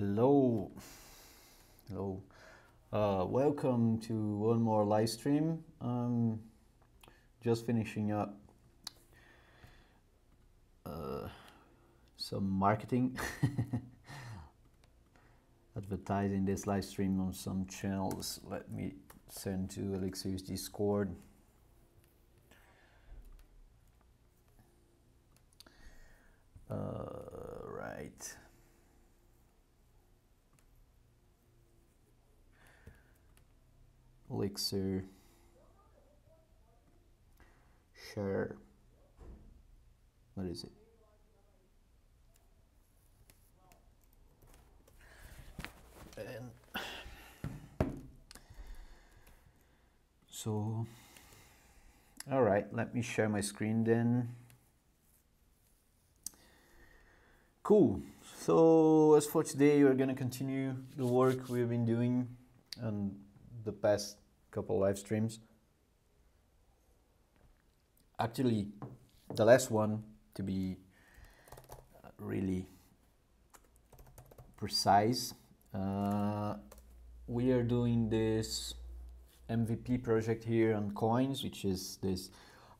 Hello, hello. Uh, welcome to one more live stream. Um, just finishing up uh, some marketing, advertising this live stream on some channels. Let me send to Elixir's Discord. Uh, right. Elixir share what is it? And so all right let me share my screen then. Cool. So as for today we're gonna continue the work we've been doing and the past couple live streams. Actually, the last one to be uh, really precise. Uh, we are doing this MVP project here on Koins, which is this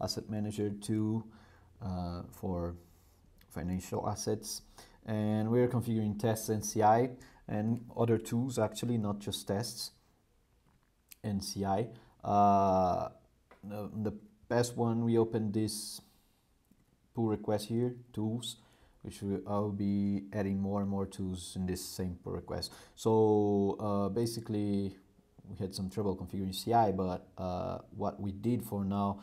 asset manager tool uh, for financial assets. And we're configuring tests and CI and other tools actually, not just tests. NCI. Uh, the, past one we opened this pull request here, tools, which I'll be adding more and more tools in this same pull request. So uh, basically we had some trouble configuring CI, but uh, what we did for now,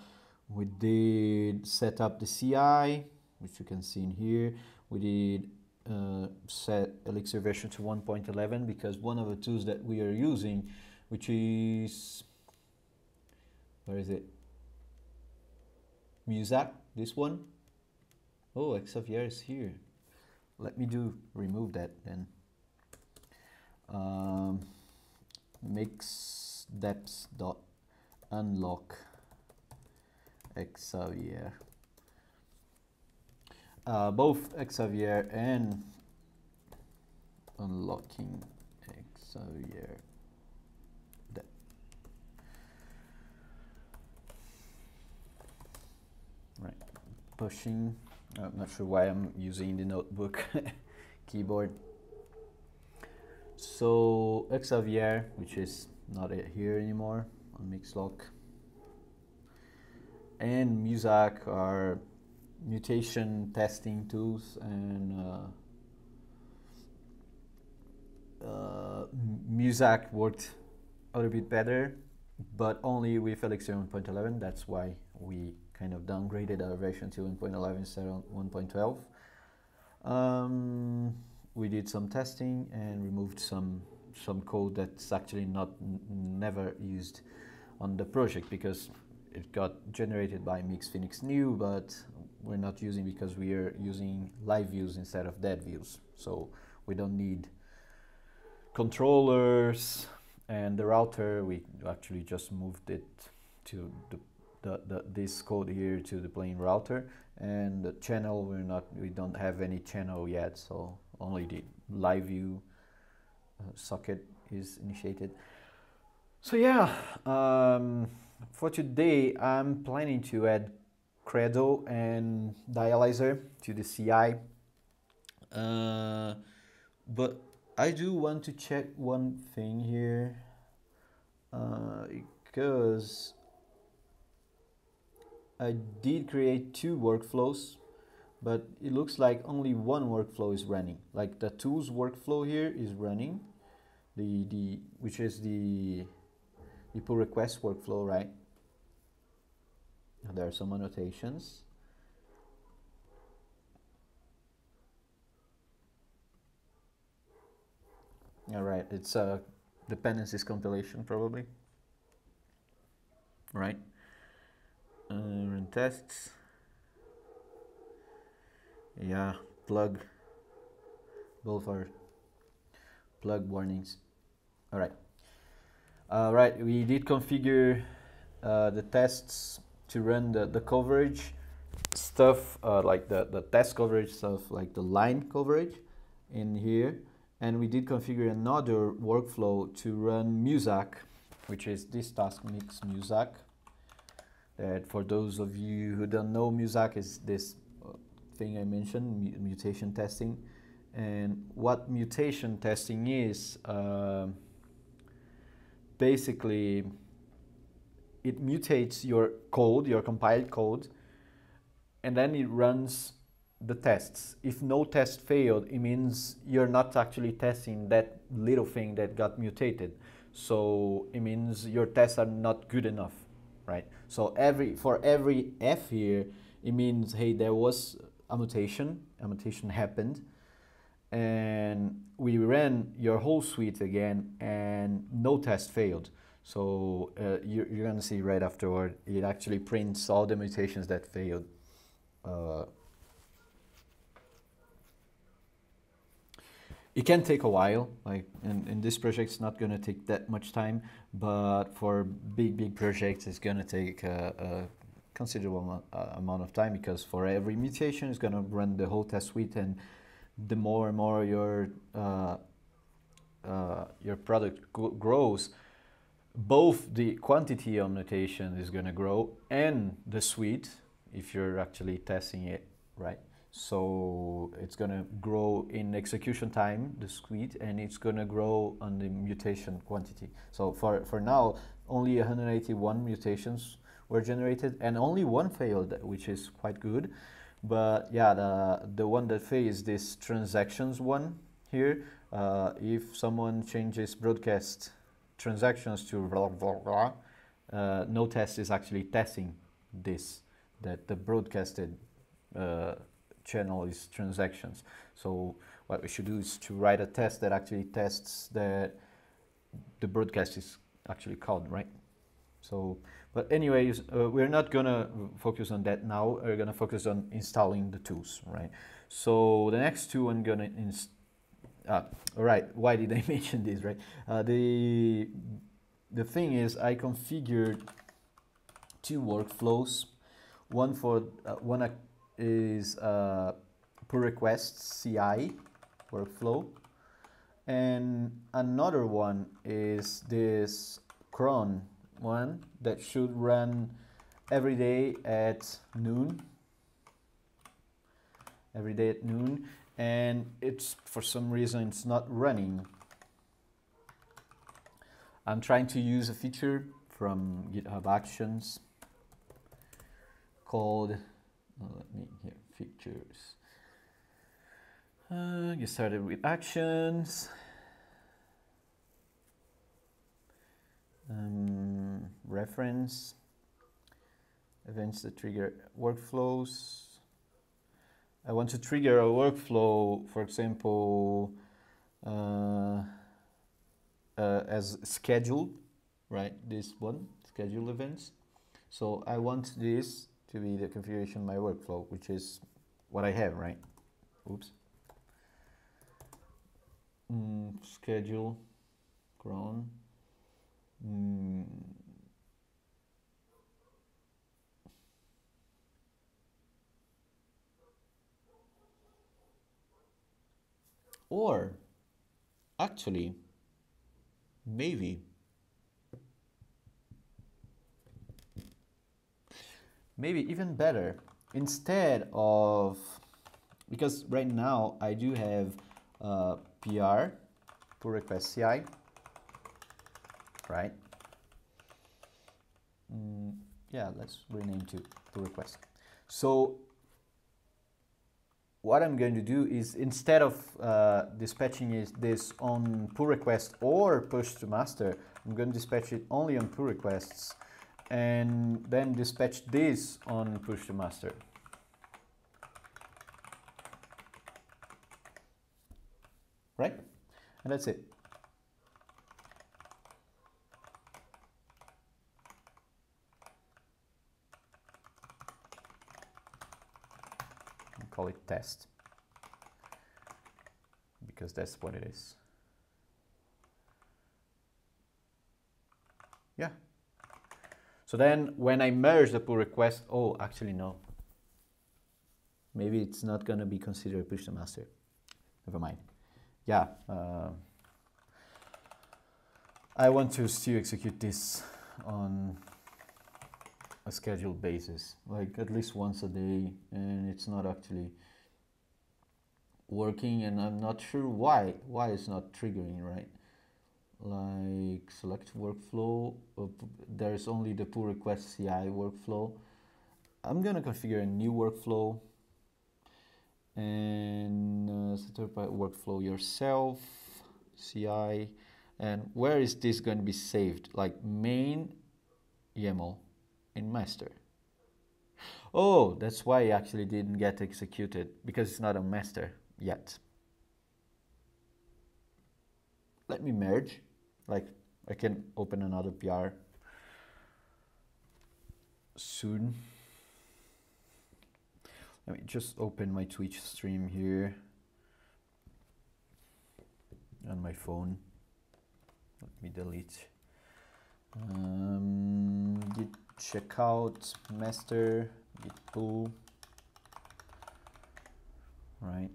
we did set up the CI, which you can see in here. We did uh, set Elixir version to 1.11 because one of the tools that we are using which is where is it? Muzak, this one. Oh, Exavier is here. Let me do remove that then. Um, mix deps dot unlock Exavier. Uh, both Exavier and unlocking Exavier pushing. I'm not sure why I'm using the notebook keyboard. So Exavier, which is not here anymore on Mixlock, and Muzak are mutation testing tools and uh, uh, Muzak worked a little bit better, but only with Elixir 1.11. That's why we kind of downgraded our version to 1.11 instead of 1.12. Um, we did some testing and removed some some code that's actually not never used on the project because it got generated by Mix Phoenix New, but we're not using because we are using live views instead of dead views. So we don't need controllers and the router. We actually just moved it to the the, the, this code here to the plain router. And the channel we're not we don't have any channel yet so only the live view uh, socket is initiated. So yeah um, for today I'm planning to add Credo and Dialyzer to the CI uh, but I do want to check one thing here uh, because I did create two workflows, but it looks like only one workflow is running. Like the tools workflow here is running, the the which is the the pull request workflow, right? There are some annotations. All right, it's a dependencies compilation probably, right? Uh, run tests. Yeah plug. Both are plug warnings. All right all right we did configure uh, the tests to run the, the coverage stuff uh, like the, the test coverage stuff like the line coverage in here. And we did configure another workflow to run Muzak, which is this task mix Muzak. That for those of you who don't know, Muzak is this uh, thing I mentioned, mutation testing. And what mutation testing is, uh, basically, it mutates your code, your compiled code, and then it runs the tests. If no test failed, it means you're not actually testing that little thing that got mutated. So it means your tests are not good enough, right? So every for every F here, it means hey, there was a mutation, a mutation happened, and we ran your whole suite again, and no test failed. So uh, you're, you're gonna see right afterward, it actually prints all the mutations that failed. Uh, it can take a while like in, in this project it's not going to take that much time but for big big projects it's going to take a, a considerable amount of time because for every mutation it's going to run the whole test suite and the more and more your uh, uh, your product grows both the quantity of mutation is going to grow and the suite if you're actually testing it right so it's going to grow in execution time, the suite, and it's going to grow on the mutation quantity. So for, for now, only 181 mutations were generated and only one failed, which is quite good. But yeah, the, the one that failed is this transactions one here. Uh, if someone changes broadcast transactions to blah, blah, blah, uh, no test is actually testing this, that the broadcasted uh, channel is transactions. So what we should do is to write a test that actually tests that the broadcast is actually called, right? So, but anyways, uh, we're not gonna focus on that now. We're gonna focus on installing the tools, right? So the next two I'm gonna inst. Ah, all right. Why did I mention this, right? Uh, the the thing is, I configured two workflows. One for uh, one is uh, pull request CI workflow. And another one is this cron one that should run every day at noon. Every day at noon. And it's, for some reason, it's not running. I'm trying to use a feature from GitHub Actions called let me here features uh, get started with actions. Um, reference. Events that trigger workflows. I want to trigger a workflow for example uh, uh, as scheduled right? This one schedule events. So I want this to be the configuration of my workflow, which is what I have, right? Oops. Mm, schedule, cron. Mm. Or, actually, maybe maybe even better, instead of, because right now I do have uh, PR, pull request CI, right? Mm, yeah, let's rename to pull request. So what I'm going to do is instead of uh, dispatching this on pull request or push to master, I'm going to dispatch it only on pull requests and then dispatch this on push to master. Right? And that's it. call it test because that's what it is. Yeah. So then when I merge the pull request, oh, actually no. Maybe it's not going to be considered push to master. Never mind. yeah, uh, I want to still execute this on a scheduled basis, like at least once a day, and it's not actually working, and I'm not sure why. Why it's not triggering, right? Like select workflow, uh, there's only the pull request CI workflow. I'm gonna configure a new workflow and uh, set up a workflow yourself, CI, and where is this going to be saved? Like main YAML in master. Oh, that's why it actually didn't get executed because it's not a master yet. Let me merge, like I can open another PR soon. Let me just open my Twitch stream here on my phone. Let me delete. Um, git checkout master git pull. Right.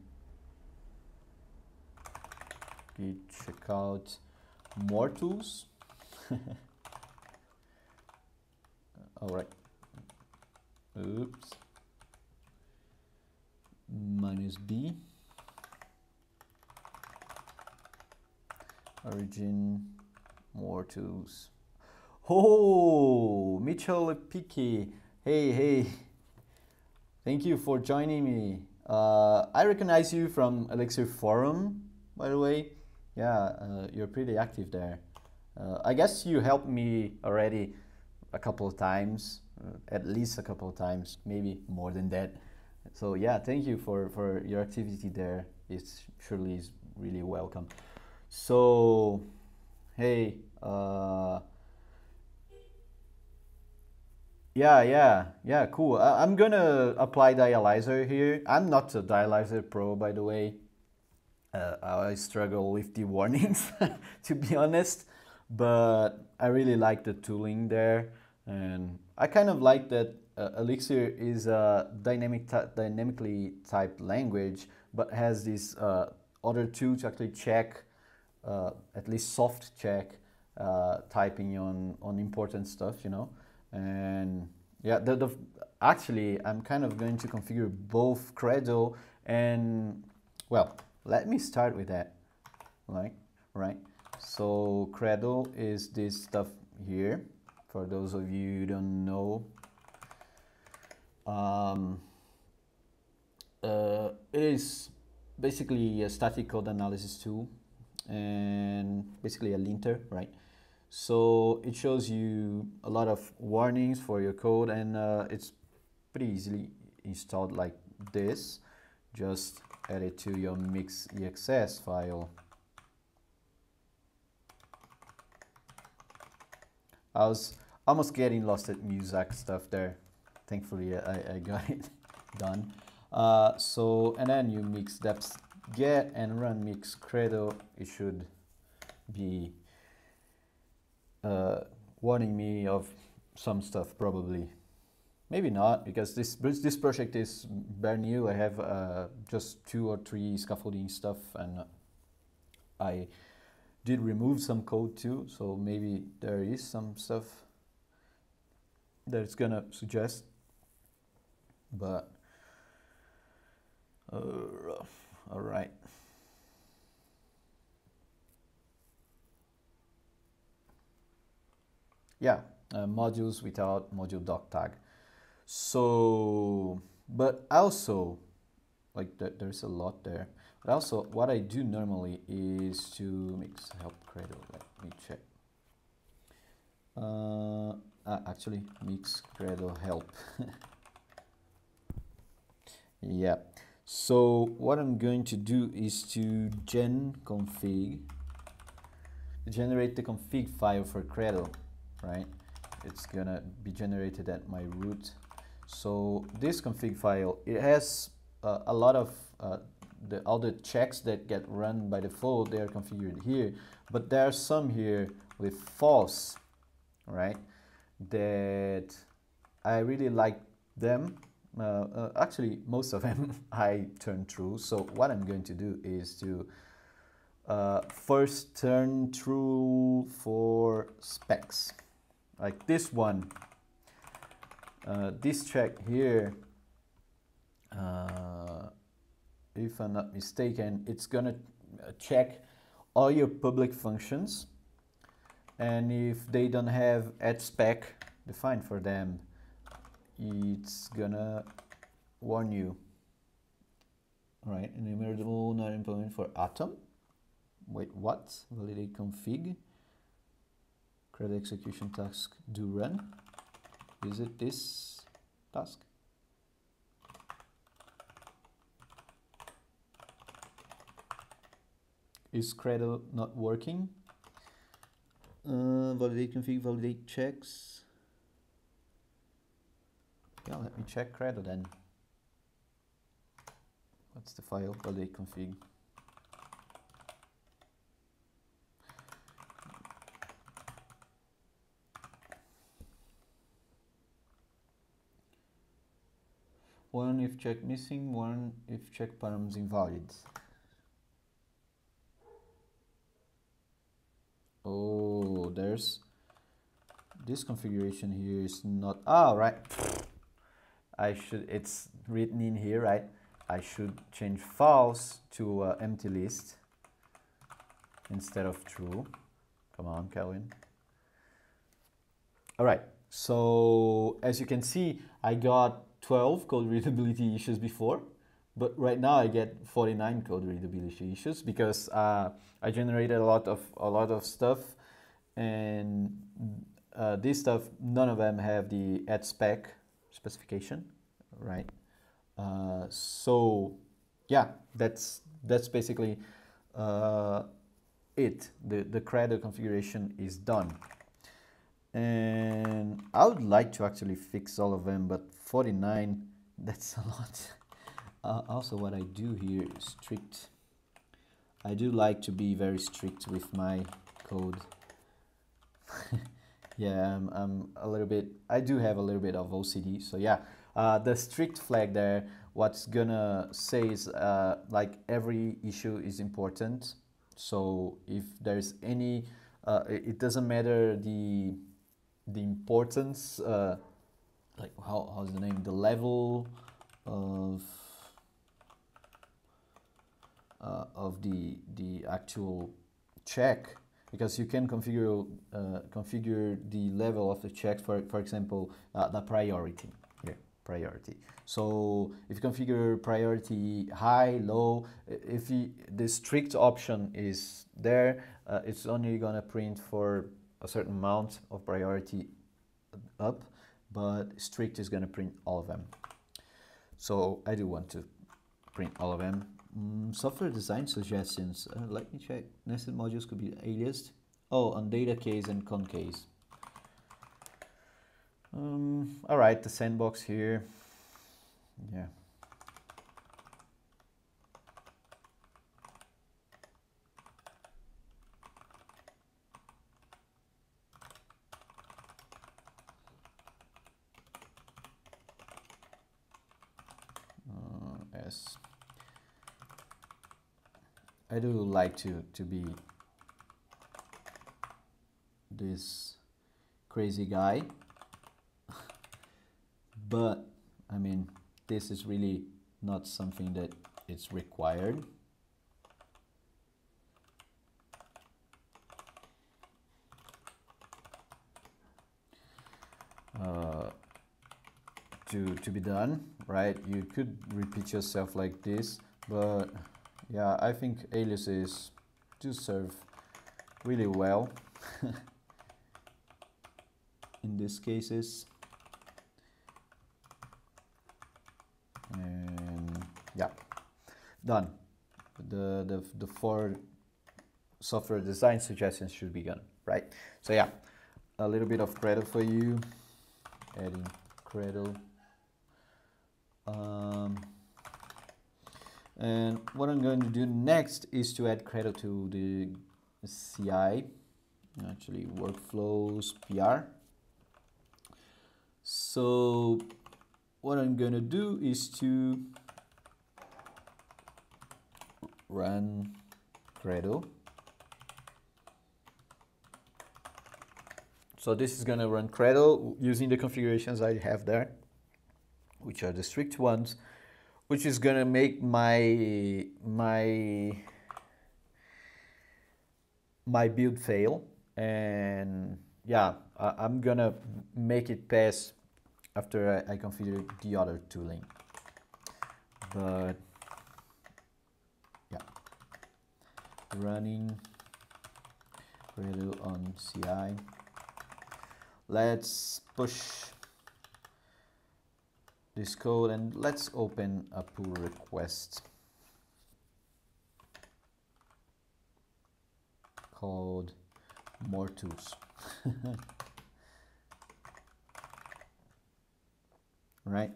Git checkout more tools. All right. Oops. Minus b. Origin. More tools. Oh mitchell picky hey hey. Thank you for joining me. Uh, i recognize you from elixir forum by the way yeah uh, you're pretty active there uh, i guess you helped me already a couple of times uh, at least a couple of times maybe more than that so yeah, thank you for, for your activity there. It surely is really welcome. So, hey, uh, yeah, yeah, yeah, cool. I, am gonna apply dialyzer here. I'm not a dialyzer pro, by the way. Uh, I struggle with the warnings, to be honest, but I really like the tooling there, and I kind of like that uh, Elixir is a dynamic dynamically typed language, but has this uh, other tool to actually check, uh, at least soft check, uh, typing on on important stuff, you know. And yeah, the, the actually I'm kind of going to configure both Credo and well, let me start with that, like right. So Credo is this stuff here. For those of you who don't know, um, uh, it is basically a static code analysis tool and basically a linter, right? So it shows you a lot of warnings for your code and uh, it's pretty easily installed like this. Just add it to your mix exs file. I was almost getting lost at Muzak stuff there thankfully I, I got it done. Uh, so, and then you mix deps get and run mix credo, it should be uh, warning me of some stuff probably. Maybe not, because this this project is brand new. I have uh, just two or three scaffolding stuff, and I did remove some code too. So maybe there is some stuff that it's gonna suggest but uh, all right. Yeah, uh, modules without module doc tag. So, but also, like th there's a lot there. But also, what I do normally is to mix help Credo. Let me check. Uh, ah, actually, mix Credo help. Yeah. So what I'm going to do is to gen config, generate the config file for Credo, right? It's gonna be generated at my root. So this config file, it has uh, a lot of uh, the all the checks that get run by default, they are configured here, but there are some here with false, right? That I really like them. Uh, uh, actually most of them I turn true. So what I'm going to do is to uh, first turn true for specs. Like this one uh, this check here uh, if I'm not mistaken it's gonna check all your public functions. And if they don't have add spec defined for them it's gonna warn you. Right enumerable not implement for atom. Wait what? Validate config. Credo execution task do run is it this task? Is Credo not working? Uh, validate config validate checks. Yeah let me check Credo then. What's the file? Validate config one if check missing, one if check params invalid. Oh, there's this configuration here is not, ah, right. I should, it's written in here, right? I should change false to uh, empty list instead of true. Come on, Kelvin. All right, so as you can see, I got 12 code readability issues before, but right now I get 49 code readability issues because uh, I generated a lot of a lot of stuff, and uh, this stuff none of them have the add spec specification, right? Uh, so yeah, that's that's basically uh, it. The the Credo configuration is done. And I would like to actually fix all of them, but 49, that's a lot. Uh, also, what I do here is strict. I do like to be very strict with my code. yeah, I'm, I'm a little bit, I do have a little bit of OCD. So yeah, uh, the strict flag there, what's gonna say is uh, like every issue is important. So if there's any, uh, it doesn't matter the the importance, uh, like how, how's the name, the level of uh, of the the actual check. Because you can configure uh, configure the level of the check for for example uh, the priority. Here priority. So if you configure priority high low if you, the strict option is there uh, it's only gonna print for a certain amount of priority up, but strict is going to print all of them. So I do want to print all of them. Mm, software design suggestions. Uh, let me check. Nested modules could be aliased. Oh, on data case and con case. Um, all right, the sandbox here. Yeah. I do like to, to be this crazy guy. But I mean this is really not something that it's required. Uh, to, to be done right? You could repeat yourself like this but yeah, I think aliases do serve really well in these cases. And yeah, done. The, the, the four software design suggestions should be done, right? So yeah, a little bit of Credo for you, adding Credo. Um, and what I'm going to do next is to add Credo to the CI, actually workflows PR. So what I'm going to do is to run Credo. So this is gonna run Credo using the configurations I have there, which are the strict ones, which is gonna make my my my build fail. And yeah I, am gonna make it pass after I, I configure the other tooling but yeah. Running Credo on CI let's push this code and let's open a pull request called more tools right?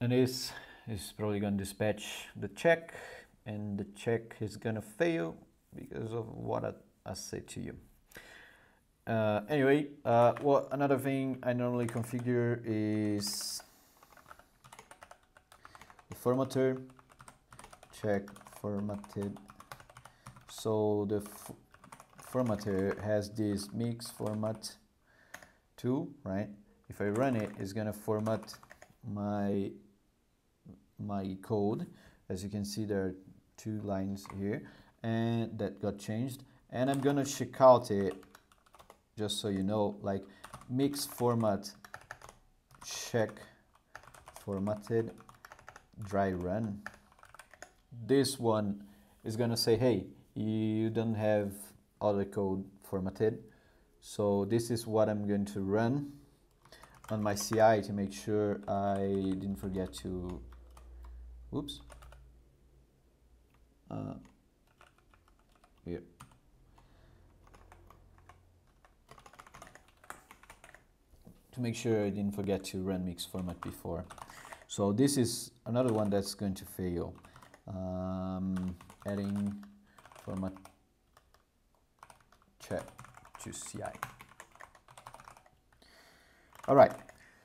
And this is probably going to dispatch the check and the check is going to fail because of what I, I said to you uh, anyway uh, well another thing I normally configure is the formatter. Check formatted. So the formatter has this mix format 2 right? If I run it it's gonna format my my code. As you can see there are two lines here and that got changed. And I'm gonna check out it just so you know like mix format check formatted dry run. This one is gonna say hey you don't have other code formatted so this is what I'm going to run on my CI to make sure I didn't forget to oops uh, here to make sure I didn't forget to run mix format before so this is another one that's going to fail um, adding format check to CI. All right,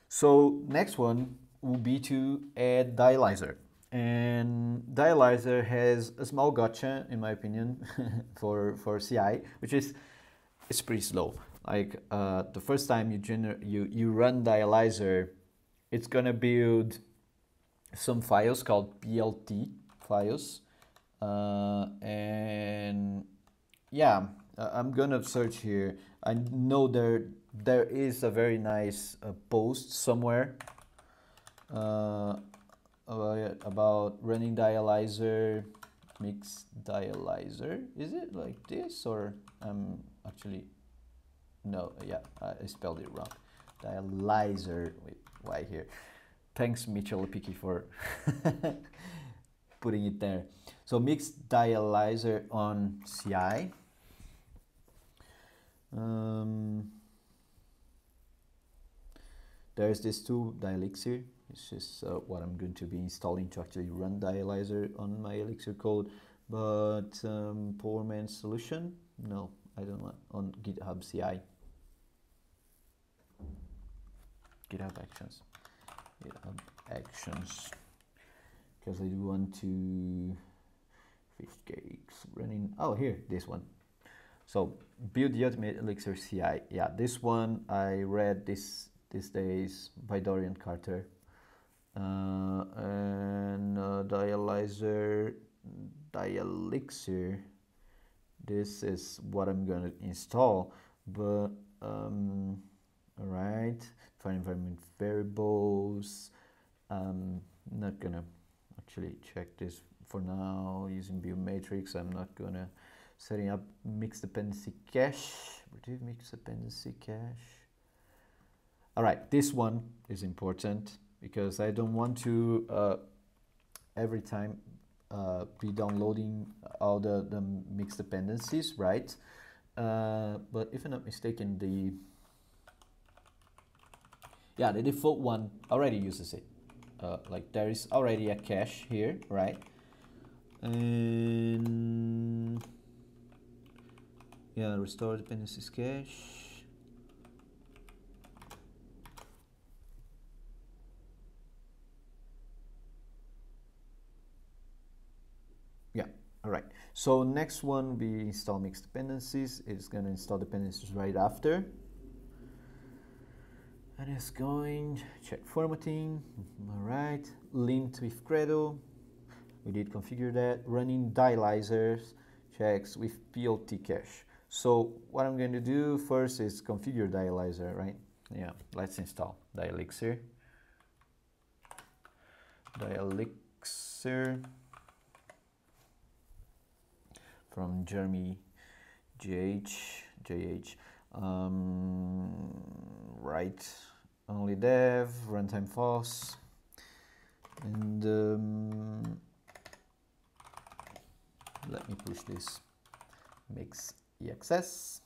so next one will be to add dialyzer. And dialyzer has a small gotcha, in my opinion, for, for CI, which is it's pretty slow. Like uh, the first time you, gener you, you run dialyzer, it's gonna build some files called PLT files. Uh, and yeah, I'm gonna search here. I know there there is a very nice uh, post somewhere uh, about running dialyzer, mix dialyzer. Is it like this or I'm actually no? Yeah, I spelled it wrong. Dialyzer. Wait, why here? Thanks, Mitchell Picky, for putting it there. So mix dialyzer on CI. Um, there's this tool, Dialyxir. It's just uh, what I'm going to be installing to actually run Dialyzer on my Elixir code. But um, poor man's solution? No, I don't want on GitHub CI. GitHub Actions. GitHub Actions. Because I do want to fish cakes running. Oh, here, this one. So build the ultimate Elixir CI. Yeah, this one I read this these days by Dorian Karter. Uh, and uh, Dialyzer, Dialyxir. This is what I'm gonna install. But um, all right, for environment variables. Um, not gonna actually check this for now using matrix. I'm not gonna setting up mixed dependency cache. Retrieve mixed dependency cache. All right, this one is important because I don't want to uh, every time uh, be downloading all the, the mixed dependencies, right? Uh, but if I'm not mistaken, the yeah, the default one already uses it. Uh, like there is already a cache here, right? And yeah restore dependencies cache yeah all right So next one we install mixed dependencies. It's going to install dependencies right after. And it's going check formatting. All right, linked with credo We did configure that. Running dialyzers checks with PLT cache. So what I'm going to do first is configure dialyzer, right? Yeah, let's install Dialyxir. Dialyxir from Jeremy JH, JH. Um, right, only dev, runtime false, and um, let me push this mix exs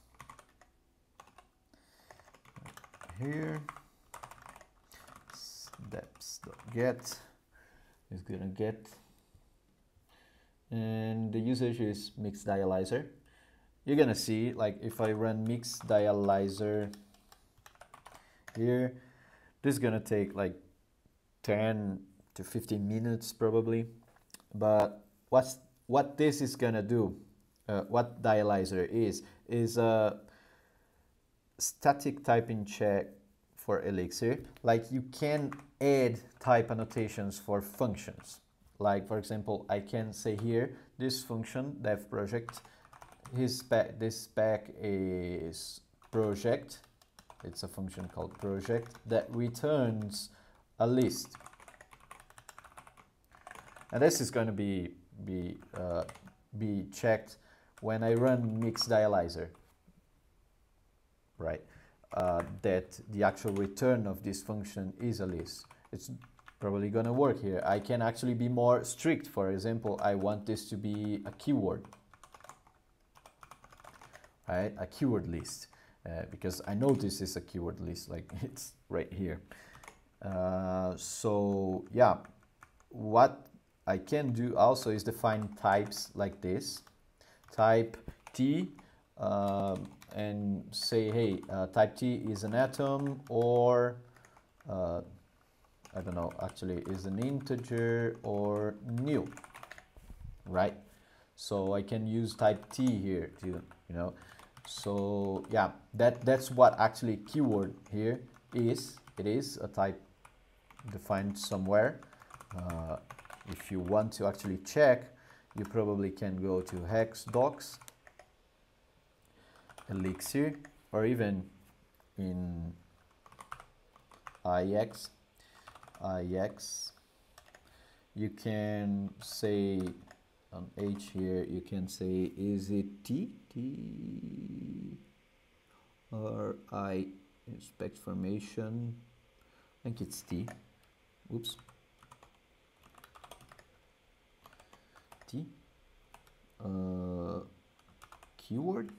here. deps.get is gonna get and the usage is mix dialyzer. You're gonna see like if I run mix dialyzer here this is gonna take like 10 to 15 minutes probably but what's what this is gonna do uh, what dialyzer is, is a static typing check for Elixir. Like you can add type annotations for functions. Like for example, I can say here, this function, dev project, his spec, this spec is project. It's a function called project that returns a list. And this is going to be be uh, be checked when I run mix dialyzer, right, uh, that the actual return of this function is a list. It's probably going to work here. I can actually be more strict. For example, I want this to be a keyword, right, a keyword list. Uh, because I know this is a keyword list, like it's right here. Uh, so yeah, what I can do also is define types like this type T um, and say, hey, uh, type T is an atom or, uh, I don't know, actually is an integer or new, right? So I can use type T here to, you know, so yeah, that, that's what actually keyword here is. It is a type defined somewhere. Uh, if you want to actually check you probably can go to hex docs elixir or even in iex iex you can say on h here you can say is it t? T or i inspect formation. I think it's t. Oops. Uh, keyword?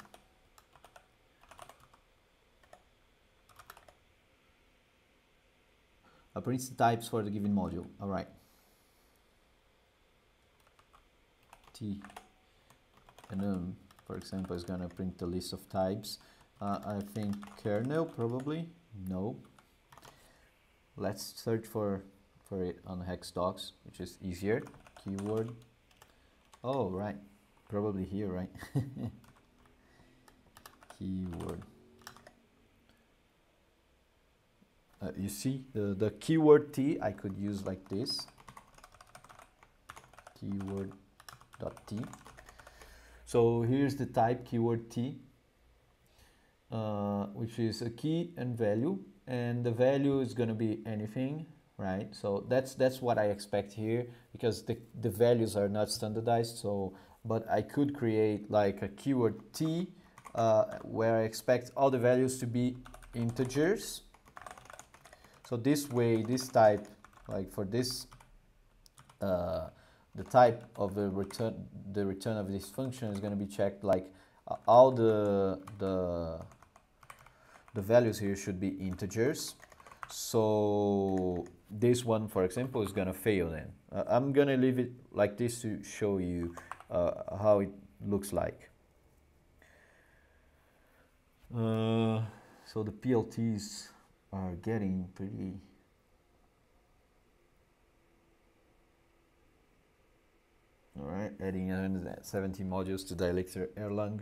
Uh, prints the types for the given module. All right t and um, for example is gonna print the list of types uh, I think kernel probably no let's search for for it on hex docs which is easier keyword Oh, right. Probably here, right? keyword. Uh, you see the, the keyword T I could use like this. Keyword dot T. So here's the type keyword T, uh, which is a key and value. And the value is going to be anything right? So that's that's what I expect here because the, the values are not standardized. So, but I could create like a keyword T uh, where I expect all the values to be integers. So this way, this type, like for this, uh, the type of the return, the return of this function is going to be checked like uh, all the the the values here should be integers. So this one, for example, is going to fail then. Uh, I'm going to leave it like this to show you uh, how it looks like. Uh, so the PLTs are getting pretty All right, adding 170 modules to Elixir Erlang.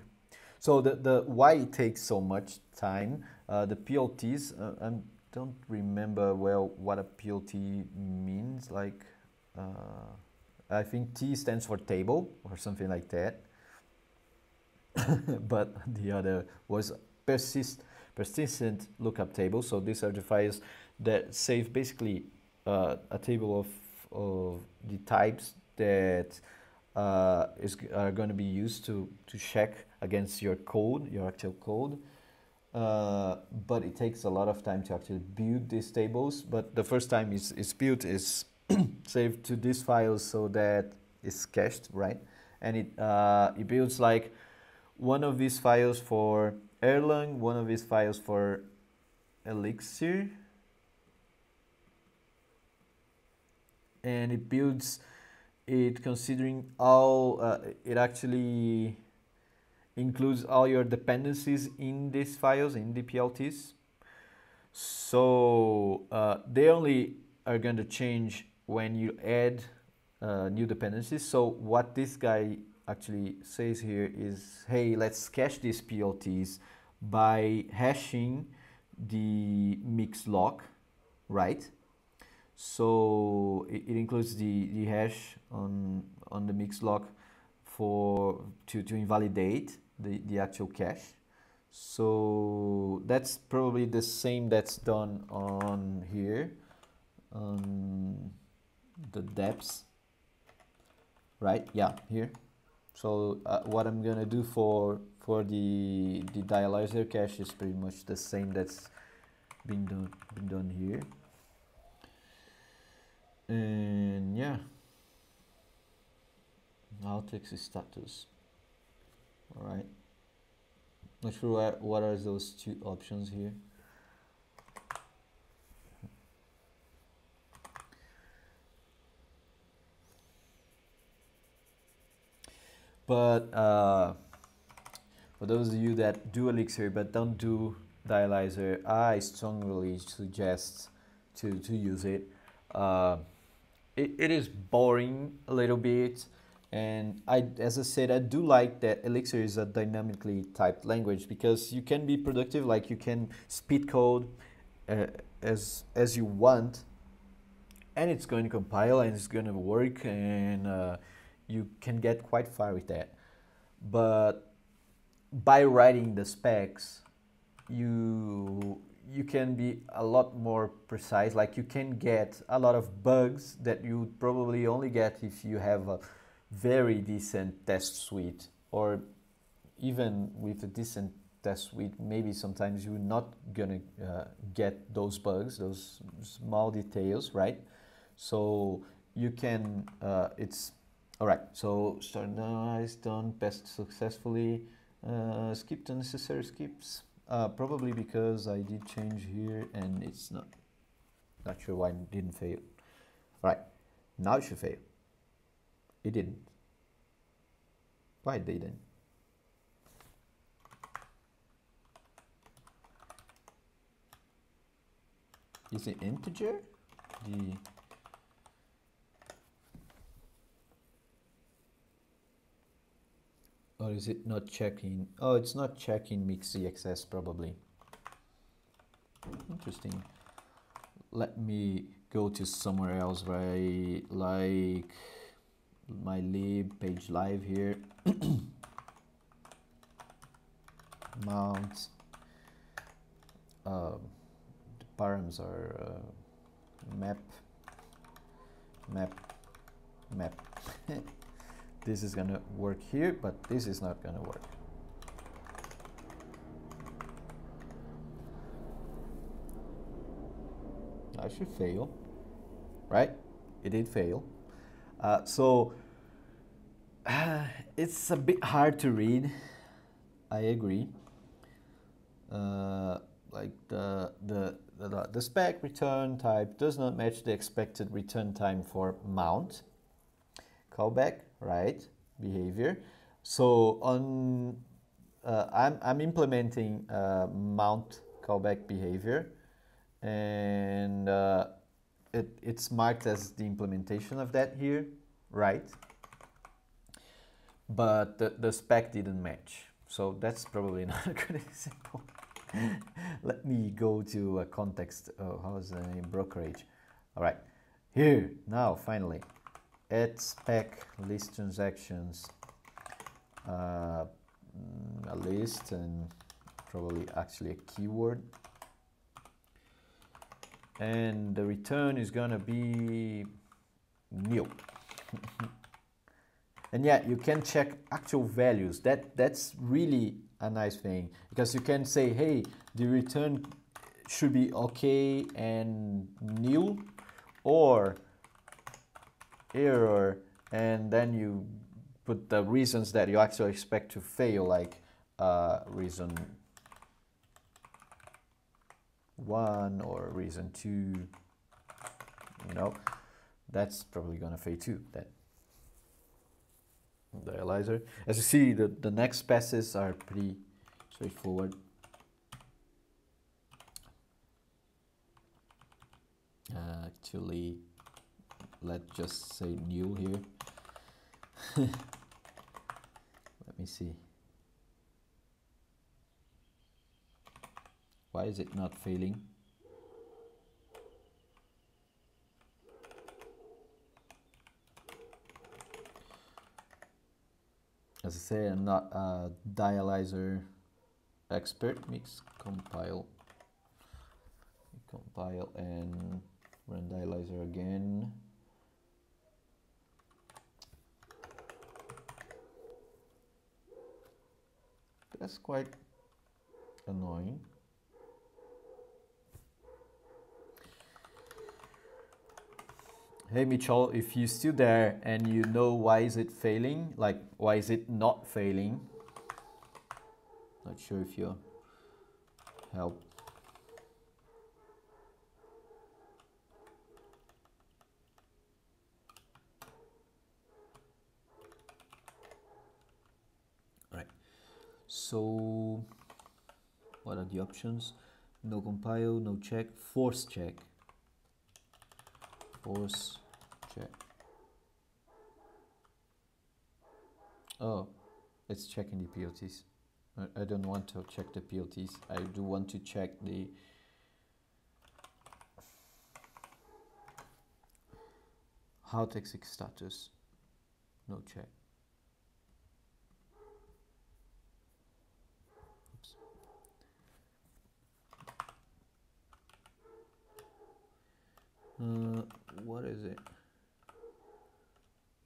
So the, the why it takes so much time, uh, the PLTs, uh, I don't remember well what a PLT means. Like, uh, I think T stands for table or something like that. but the other was persist, persistent lookup table. So these are the files that save basically uh, a table of, of the types that uh, is are going to be used to, to check against your code, your actual code. Uh, but it takes a lot of time to actually build these tables. But the first time it's, it's built is saved to these files so that it's cached, right? And it, uh, it builds like one of these files for Erlang, one of these files for Elixir, and it builds it considering all uh, it actually includes all your dependencies in these files in the PLTs so uh, they only are going to change when you add uh, new dependencies. So what this guy actually says here is hey let's cache these PLTs by hashing the mix lock right so it, it includes the, the hash on, on the mix lock for to, to invalidate the, the actual cache. So that's probably the same that's done on here on the deps, right? Yeah, here. So uh, what I'm gonna do for for the the dialyzer cache is pretty much the same that's been done been done here and yeah. halt exit status. All right not sure what, what are those two options here? But uh, for those of you that do Elixir but don't do Dialyzer, I strongly suggest to, to use it. Uh, it, it is boring a little bit and I, as I said, I do like that Elixir is a dynamically typed language because you can be productive, like you can speed code uh, as as you want, and it's going to compile and it's going to work, and uh, you can get quite far with that. But by writing the specs, you you can be a lot more precise. Like you can get a lot of bugs that you probably only get if you have a very decent test suite or even with a decent test suite, maybe sometimes you're not gonna uh, get those bugs, those small details, right? So you can, uh, it's, all right, so start standardized, done, best successfully, uh, skipped unnecessary skips, uh, probably because I did change here and it's not, not sure why it didn't fail. Right, now it should fail. It didn't. Why it didn't? Is it integer? The or is it not checking? Oh, it's not checking mix.exs probably. Interesting. Let me go to somewhere else where I like my lib page live here. Mount. Uh, the params are uh, map, map, map. this is gonna work here, but this is not gonna work. I should fail, right? It did fail. Uh, so uh, it's a bit hard to read. I agree. Uh, like the, the, the, the spec return type does not match the expected return time for mount callback, right? Behavior. So on, uh, I'm, I'm implementing uh, mount callback behavior and uh, it, it's marked as the implementation of that here, right? but the, the spec didn't match. So that's probably not a good example. Let me go to a context. Oh, how's the name? Brokerage. All right, here now finally, add spec list transactions, uh, a list and probably actually a keyword. And the return is gonna be nil. and yeah, you can check actual values. That that's really a nice thing because you can say, hey, the return should be okay and nil or error and then you put the reasons that you actually expect to fail like uh, reason one or reason two you know that's probably gonna fail too that dialyzer. As you see the the next passes are pretty straightforward. Actually let's just say new here. Let me see. Why is it not failing? As I say I'm not a dialyzer expert. Mix compile. Compile and run dialyzer again that's quite annoying. Hey Mitchell if you're still there and you know why is it failing like why is it not failing? Not sure if you help so what are the options? No compile no check force check. Force check. Oh it's checking the PLTs I don't want to check the PLTs I do want to check the how to exit status. No check uh, what is it?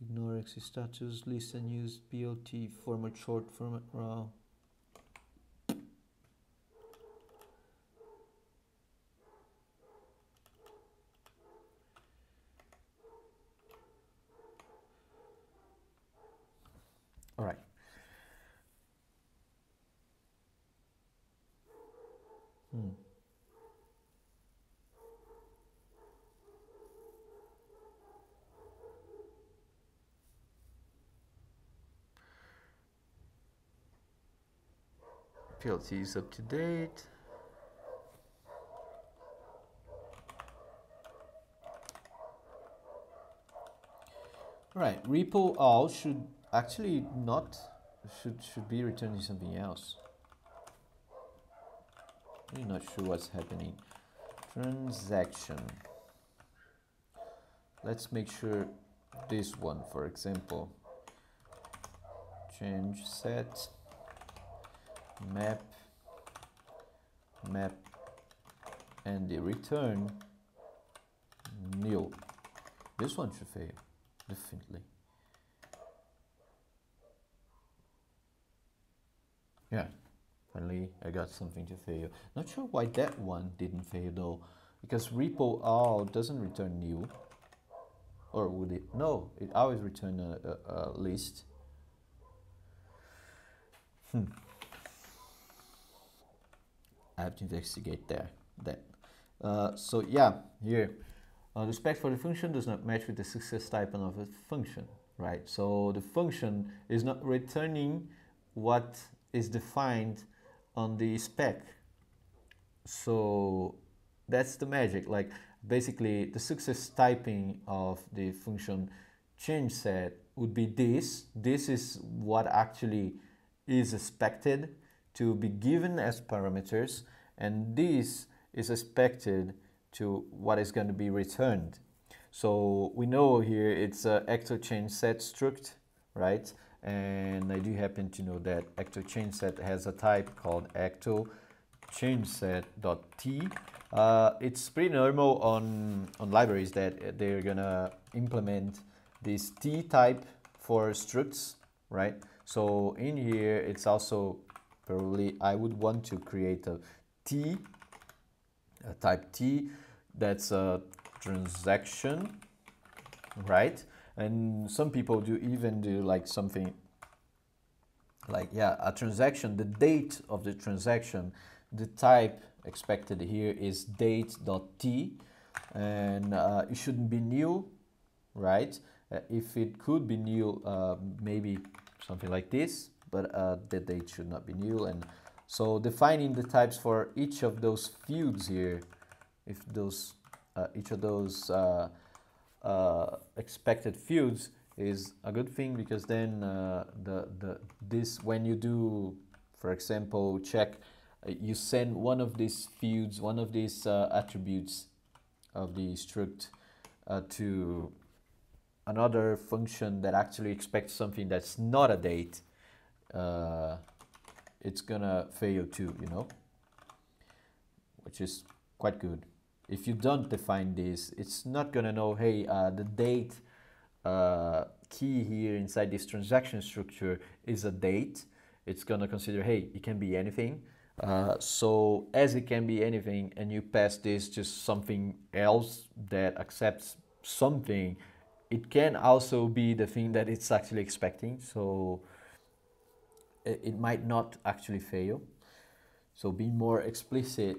Ignore exit status list and use PLT format short format raw all right hmm. PLT is up to date. Right, repo all should actually not should should be returning something else. Not sure what's happening. Transaction. Let's make sure this one, for example, change set map map and the return nil. This one should fail definitely. Yeah finally I got something to fail. Not sure why that one didn't fail though because repo all doesn't return new or would it? No it always return a, a, a list. Hmm I have to investigate there that. Uh, so yeah, here, uh, the spec for the function does not match with the success type of a function, right? So the function is not returning what is defined on the spec. So that's the magic. Like basically the success typing of the function change set would be this. This is what actually is expected to be given as parameters and this is expected to what is going to be returned. So we know here it's a ecto change set struct, right? And I do happen to know that ecto change set has a type called ecto change set.t. Uh, it's pretty normal on, on libraries that they're gonna implement this t type for structs, right? So in here, it's also probably I would want to create a t, a type t, that's a transaction, right? And some people do even do like something like, yeah, a transaction, the date of the transaction, the type expected here is date.t and uh, it shouldn't be new, right? Uh, if it could be new, uh, maybe something like this, but uh, the date should not be new. And so defining the types for each of those fields here, if those uh, each of those uh, uh, expected fields is a good thing because then the, the this when you do for example check you send one of these fields one of these attributes of the struct to another function that actually expects something that's not a date, uh, it's gonna fail too, you know, which is quite good if you don't define this, it's not gonna know, hey, uh, the date uh, key here inside this transaction structure is a date. It's gonna consider, hey, it can be anything. Uh, so as it can be anything and you pass this to something else that accepts something, it can also be the thing that it's actually expecting. So it, might not actually fail. So being more explicit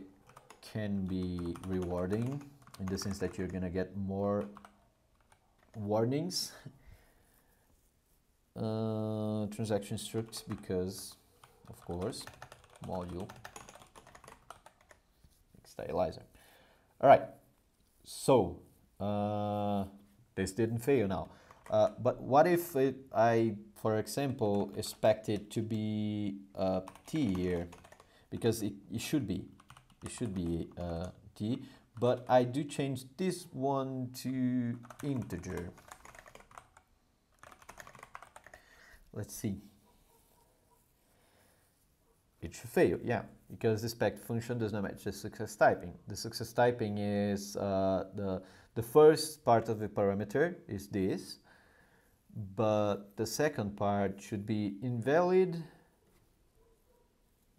can be rewarding in the sense that you're gonna get more warnings uh, transaction struct because of course module stylizer all right. So uh, this didn't fail now. Uh, but what if it, I for example expect it to be uh, t here because it, it should be it should be uh, t but I do change this one to integer. Let's see. It should fail yeah because the spec function does not match the success typing. The success typing is uh, the the first part of the parameter is this but the second part should be invalid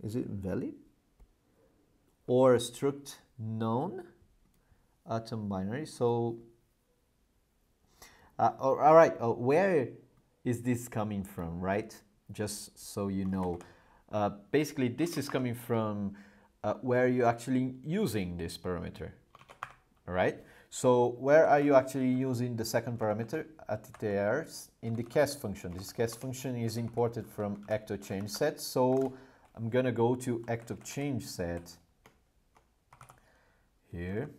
is it valid? or struct known atom binary. So, uh, all right, uh, where is this coming from, right? Just so you know. Uh, basically, this is coming from uh, where you're actually using this parameter, all right? So where are you actually using the second parameter? Attrs in the cast function. This cast function is imported from ecto change set. So I'm gonna go to ecto change set here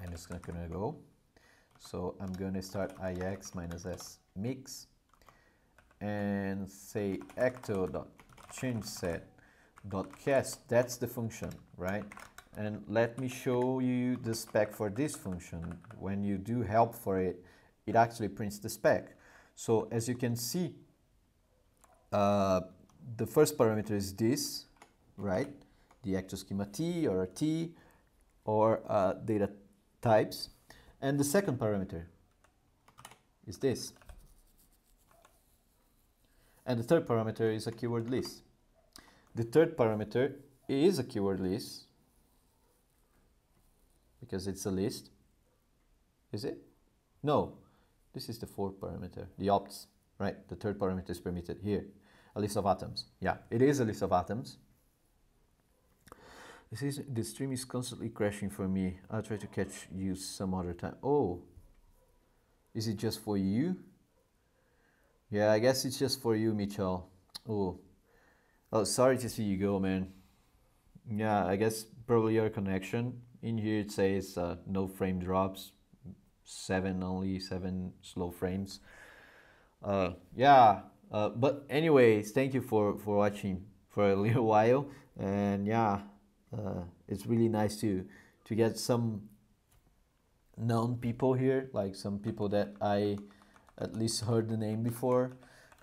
and it's not gonna go so I'm gonna start iex minus s mix and say ecto dot change set dot cast that's the function right and let me show you the spec for this function when you do help for it it actually prints the spec so as you can see uh, the first parameter is this right the ecto schema T or T or uh, data types. And the second parameter is this. And the third parameter is a keyword list. The third parameter is a keyword list because it's a list. Is it? No, this is the fourth parameter, the opts, right? The third parameter is permitted here, a list of atoms. Yeah, it is a list of atoms. This is the stream is constantly crashing for me. I'll try to catch you some other time. Oh, is it just for you? Yeah, I guess it's just for you, Mitchell. Oh, oh, sorry to see you go, man. Yeah, I guess probably your connection. In here it says uh, no frame drops. seven only seven slow frames. Uh, yeah, uh, but anyways, thank you for for watching for a little while, and yeah, uh, it's really nice to to get some known people here, like some people that I at least heard the name before,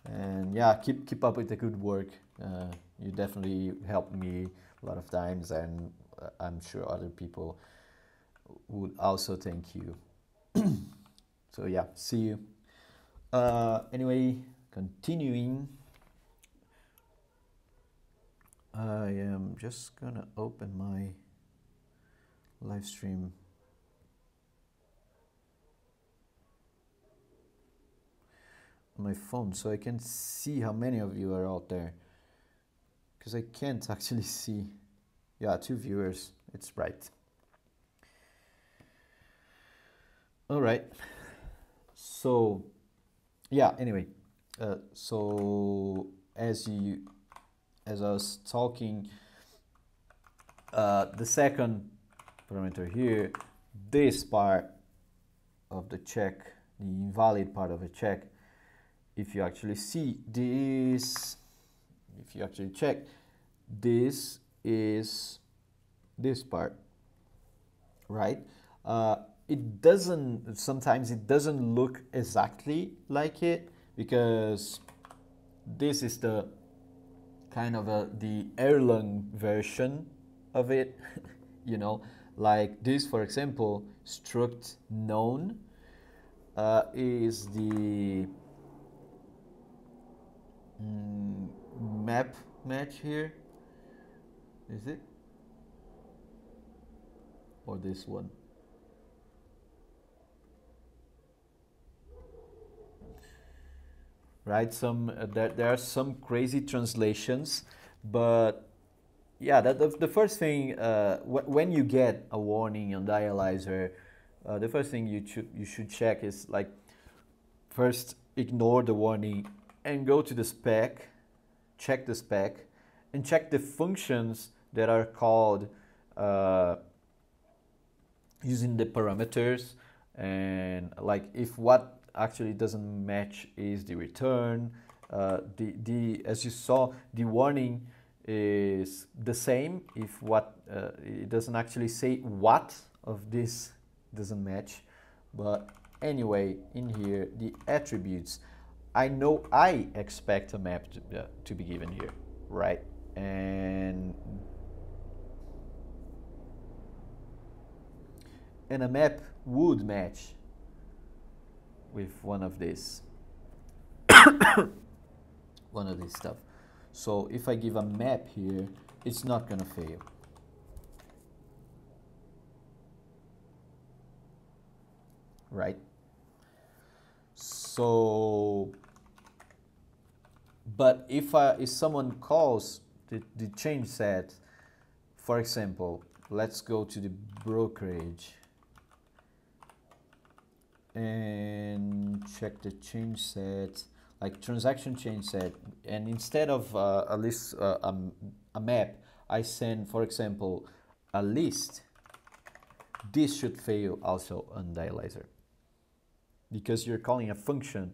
and yeah, keep keep up with the good work. Uh, you definitely helped me a lot of times, and I'm sure other people would also thank you. so yeah, see you. Uh, anyway, continuing. I am just gonna open my live stream. my phone so I can see how many of you are out there because I can't actually see yeah two viewers. It's right. All right. So yeah anyway uh, so as you as I was talking uh, the second parameter here this part of the check the invalid part of the check if you actually see this if you actually check this is this part right? Uh, it doesn't sometimes it doesn't look exactly like it because this is the kind of a the Erlang version of it you know? Like this for example struct known uh, is the mm, map match here is it or this one right? Some uh, there, there are some crazy translations, but yeah, that the, the first thing uh, when you get a warning on Dialyzer, uh, the first thing you should you should check is like first ignore the warning and go to the spec, check the spec, and check the functions that are called uh, using the parameters and like if what actually doesn't match is the return. Uh, the, the, as you saw, the warning is the same if what uh, it doesn't actually say what of this doesn't match. But anyway, in here, the attributes, I know I expect a map to, uh, to be given here, right? And and a map would match with one of these. One of these stuff. So if I give a map here it's not gonna fail. Right? So but if I, if someone calls the, the change set for example let's go to the brokerage and check the change set like transaction change set. And instead of uh, a list uh, a, a map I send for example a list. This should fail also on dialyzer because you're calling a function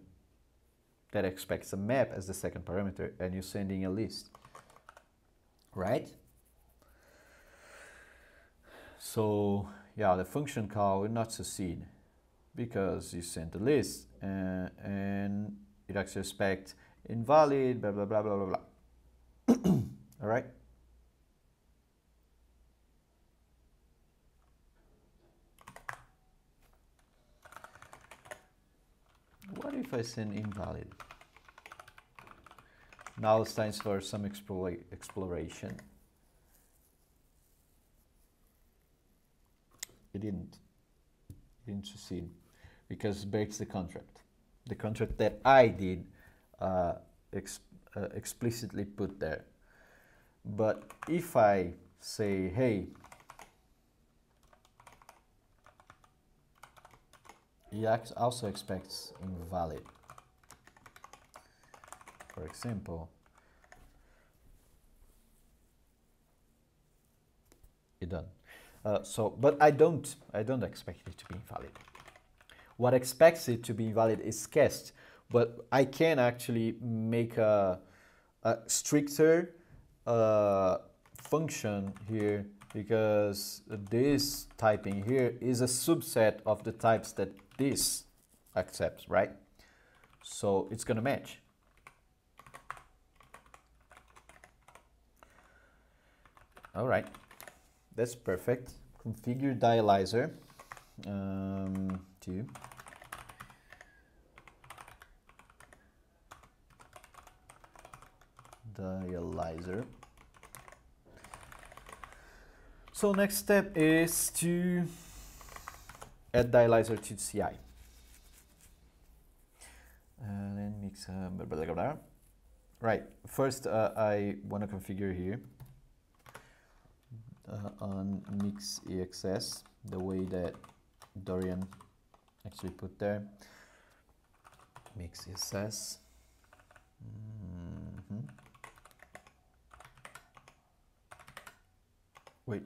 that expects a map as the second parameter and you're sending a list right? So yeah the function call will not succeed because you sent a list uh, and it actually expect invalid, blah, blah, blah, blah, blah, blah. All right. What if I send invalid? Now it's time for some exploration. It didn't. It didn't succeed because it breaks the contract. The contract that I did uh, ex uh, explicitly put there. But if I say, hey, he also expects invalid. For example, it done. Uh, so, but I don't, I don't expect it to be invalid. What expects it to be invalid is cast, but I can actually make a, a stricter uh, function here because this typing here is a subset of the types that this accepts, right? So it's gonna match. All right, that's perfect. Configure dialyzer um, dialyzer. So next step is to add dialyzer to CI. And then mix, uh, blah, blah, blah, right, first uh, I want to configure here uh, on mix EXS the way that Dorian actually put there. Mix EXS. Mm -hmm. Wait.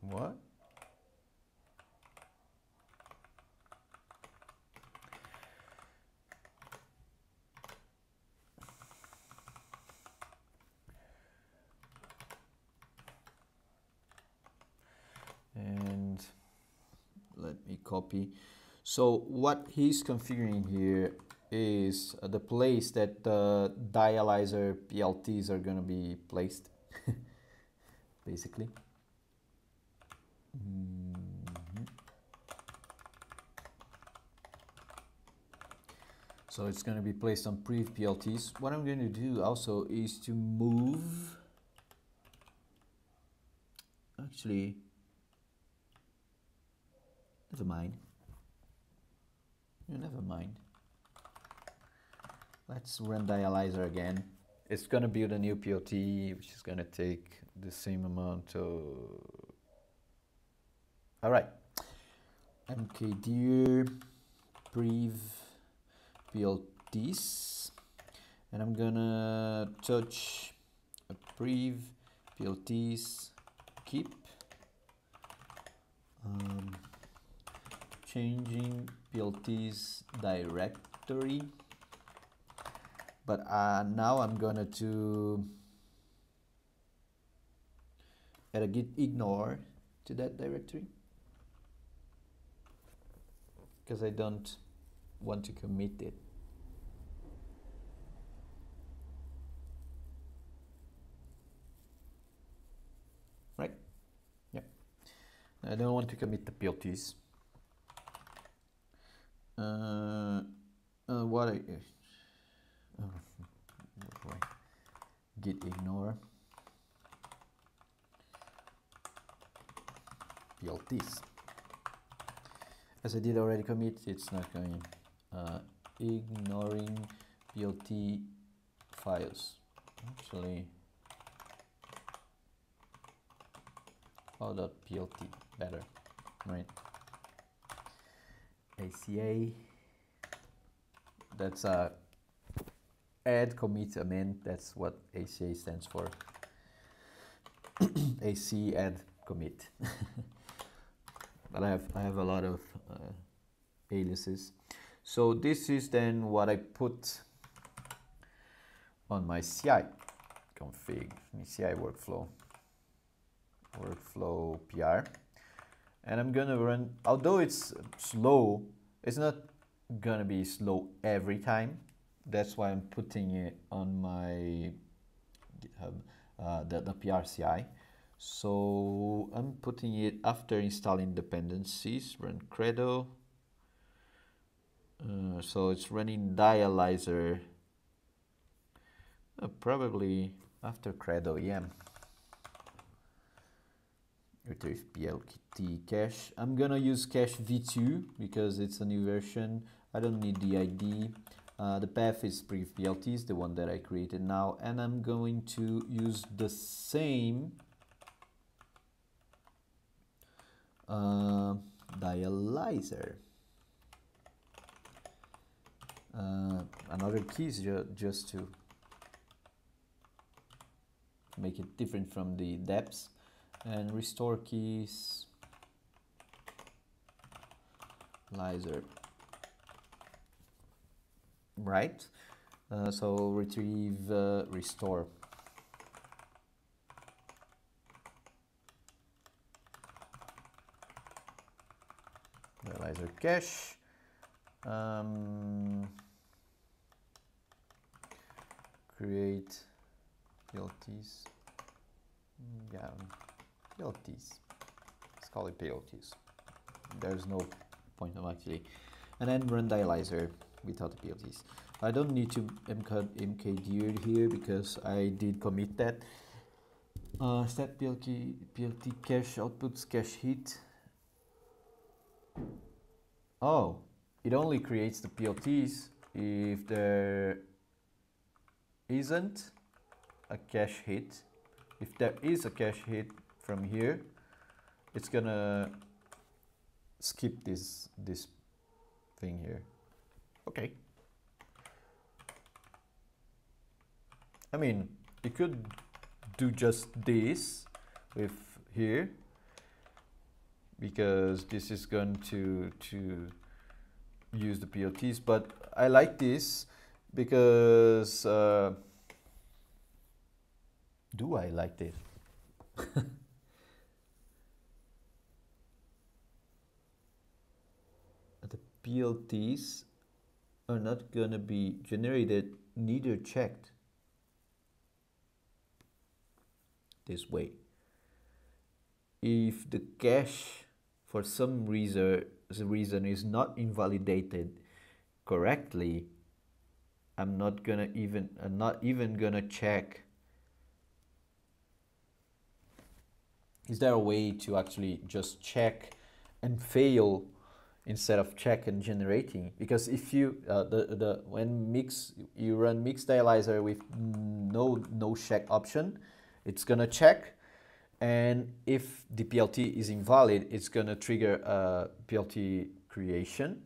What? and let me copy. So what he's configuring here is the place that the dialyzer PLTs are going to be placed basically. Mm -hmm. so it's going to be placed on pre PLTs what I'm going to do also is to move actually Never mind. Yeah, never mind. Let's run dialyzer again. It's gonna build a new PLT, which is gonna take the same amount of... All right. mkdir priv PLTs. And I'm gonna touch a priv PLTs keep. Um, changing PLT's directory. But uh, now I'm gonna to add a git ignore to that directory. Because I don't want to commit it. Right? Yeah I don't want to commit the PLTs uh, uh, what I, oh, git ignore PLTs. As I did already commit, it's not going. Uh, ignoring PLT files. Actually, .plt better, right? ACA. That's a add commit amend. That's what ACA stands for. AC add commit. but I have I have a lot of uh, aliases. So this is then what I put on my CI config, CI workflow, workflow PR and I'm gonna run although it's slow it's not gonna be slow every time. That's why I'm putting it on my GitHub uh, the, the PRCI so I'm putting it after installing dependencies run credo. Uh, so it's running dialyzer. Uh, probably after credo yeah retrieve PLT cache. I'm gonna use cache v2 because it's a new version. I don't need the ID. Uh, the path is priv PLTs, the one that I created now, and I'm going to use the same uh, dialyzer. Uh, another key is ju just to make it different from the deps and restore keys. Lizer right. Uh, so retrieve uh, restore. Lizer cache. Um, create PLTs yeah PLTs let's call it PLTs there's no point of actually. And then run dialyzer without the PLTs I don't need to mcd mkdir here because I did commit that. Uh, set PLT, PLT cache outputs cache hit oh it only creates the PLTs if there isn't a cache hit if there is a cache hit from here it's gonna skip this this thing here. Okay. I mean you could do just this with here because this is going to to use the POTs, but I like this because uh, do I like this the PLTs are not going to be generated neither checked this way. If the cache for some reason reason is not invalidated correctly I'm not gonna even I'm not even gonna check. Is there a way to actually just check and fail instead of check and generating because if you uh, the the when mix you run mix dialyzer with no no check option it's gonna check. And if the PLT is invalid it's gonna trigger a PLT creation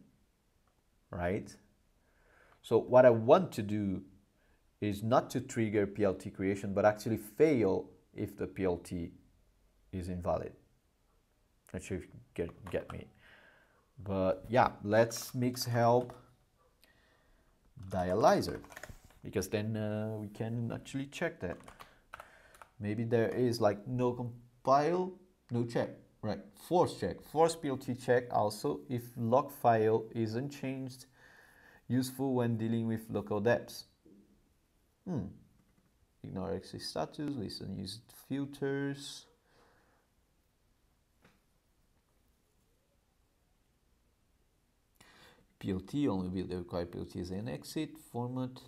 right? So what I want to do is not to trigger PLT creation but actually fail if the PLT is invalid. If you get, get me but yeah, let's mix help dialyzer because then uh, we can actually check that. Maybe there is like no compile, no check, right? Force check, force PLT check also if log file isn't changed, useful when dealing with local deps. Hmm. Ignore exit status, listen use filters. PLT, only will the required PLT as an exit format.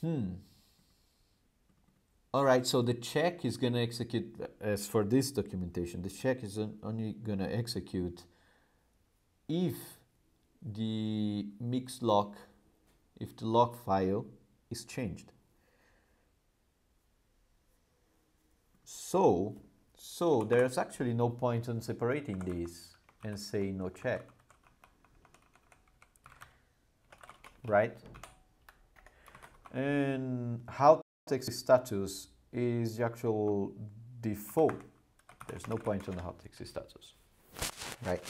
Hmm. All right, so the check is going to execute, as for this documentation, the check is only going to execute if the mix lock, if the lock file is changed. So, so there's actually no point in separating these and say no check. Right? And halt exit status is the actual default. There's no point on the halt exit status, right?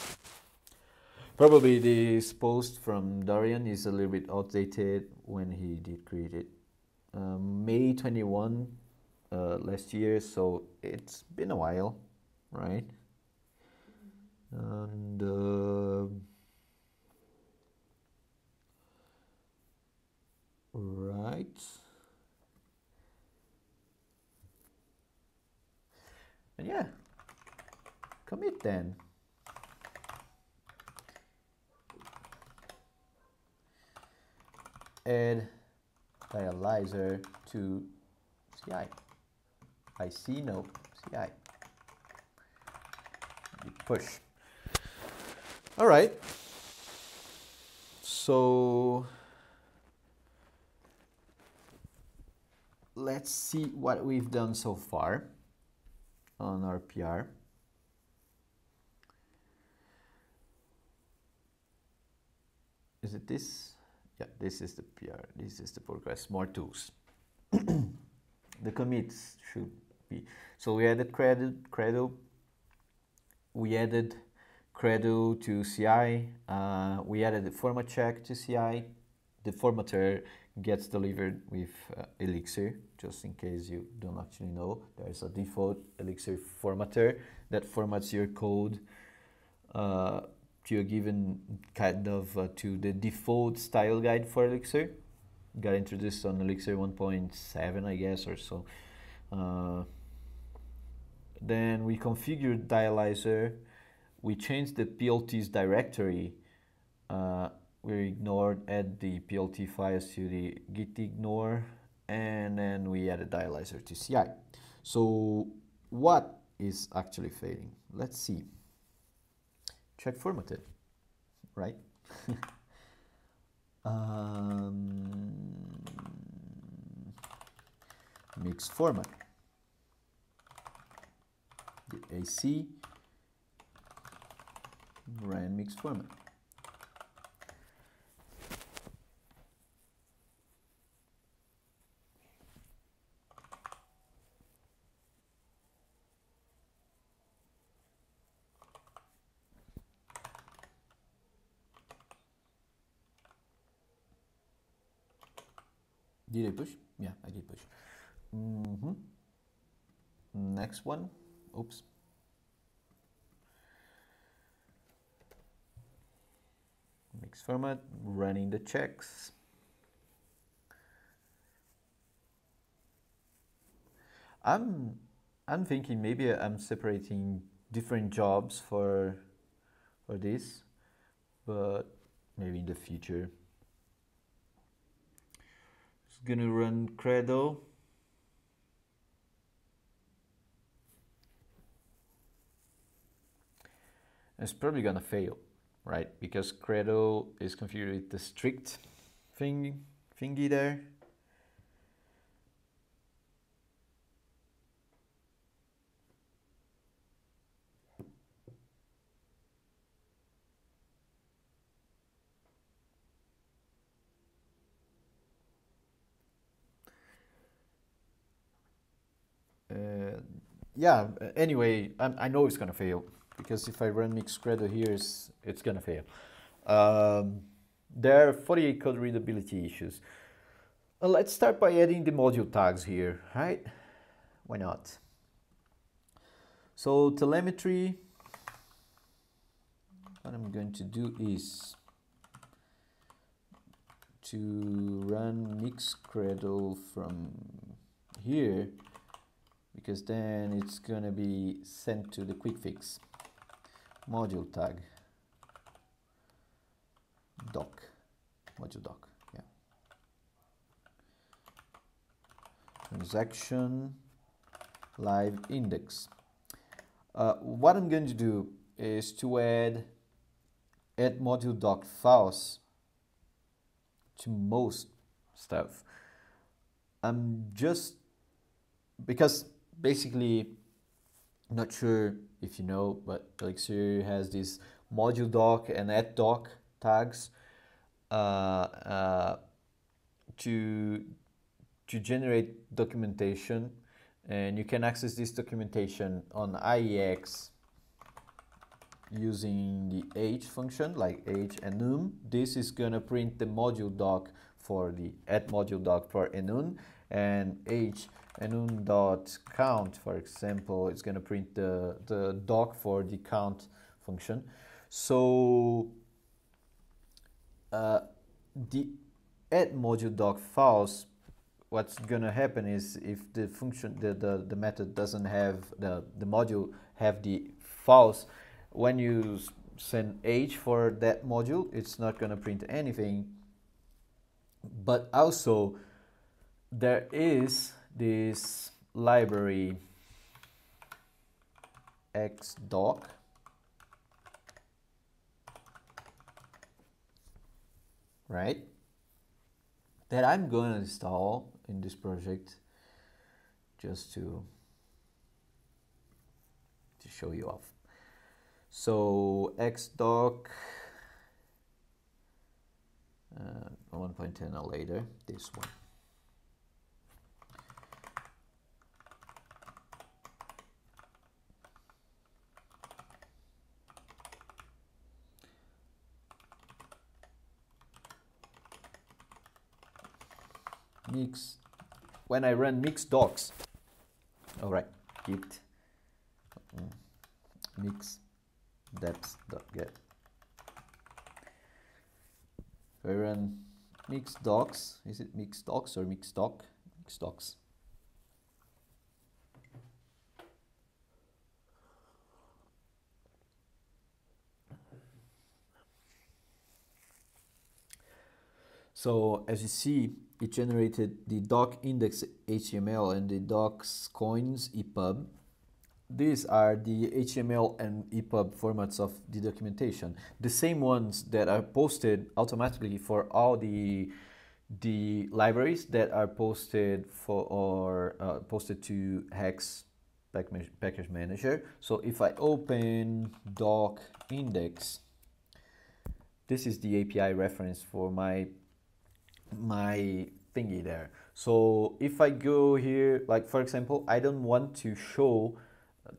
Probably this post from Dorian is a little bit outdated when he did create it. Um, May 21 uh, last year, so it's been a while, right? And uh, right. And yeah commit then. Add dialyzer to CI I. See no CI push. All right. So let's see what we've done so far on our PR. Is it this? Yeah, this is the PR. This is the progress. More tools. the commits should be. So we added Credo, Credo. We added Credo to CI. Uh, we added the format check to CI. The formatter gets delivered with uh, Elixir, just in case you don't actually know. There's a default Elixir formatter that formats your code uh, to a given kind of uh, to the default style guide for Elixir. Got introduced on Elixir 1.7, I guess, or so. Uh, then we configured Dialyzer. We changed the PLT's directory. Uh, we ignored add the PLT files to the git ignore, and then we add a Dialyzer to CI. So what is actually failing? Let's see check formatted, right? um, mix format. The AC ran mix format. Did I push? Yeah, I did push. Mm -hmm. Next one. Oops. Mix format, running the checks. I'm I'm thinking maybe I'm separating different jobs for for this, but maybe in the future gonna run Credo. It's probably gonna fail, right? Because Credo is configured with the strict thing thingy there. Yeah, anyway, I, I know it's going to fail because if I run mix credo here, it's, it's going to fail. Um, there are 48 code readability issues. Well, let's start by adding the module tags here, right? Why not? So telemetry, what I'm going to do is to run mix credo from here because then it's going to be sent to the quick fix. Module tag. Doc. Module doc yeah. Transaction. Live index. Uh, what I'm going to do is to add add module doc files to most stuff. I'm just because basically, not sure if you know, but Elixir has this module doc and add doc tags uh, uh, to to generate documentation, and you can access this documentation on IEX using the h function like h enum. This is gonna print the module doc for the add module doc for enum and h enum.count, for example, it's going to print the, the doc for the count function. So uh, the add module doc files, what's going to happen is if the function, the, the, the method doesn't have, the, the module have the files, when you send h for that module, it's not going to print anything. But also, there is this library ExDoc right? That I'm going to install in this project just to to show you off. So ExDoc uh, 1.10 later this one mix when I run mix docs all right git mm, mix deps dot get. I run mix docs is it mix docs or mix doc mix docs So as you see, it generated the doc index HTML and the docs Koins EPUB. These are the HTML and EPUB formats of the documentation. The same ones that are posted automatically for all the the libraries that are posted for or uh, posted to Hex package manager. So if I open doc index, this is the API reference for my my thingy there. So if I go here, like for example, I don't want to show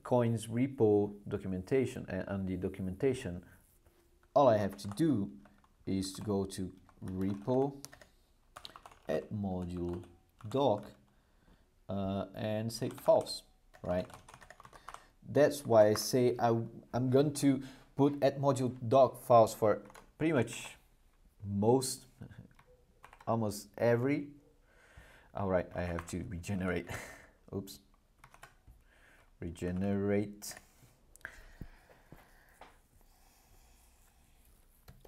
Koins repo documentation and, and the documentation. All I have to do is to go to repo add module doc uh, and say false, right? That's why I say I, I'm going to put add module doc false for pretty much most almost every. All right I have to regenerate. Oops. Regenerate.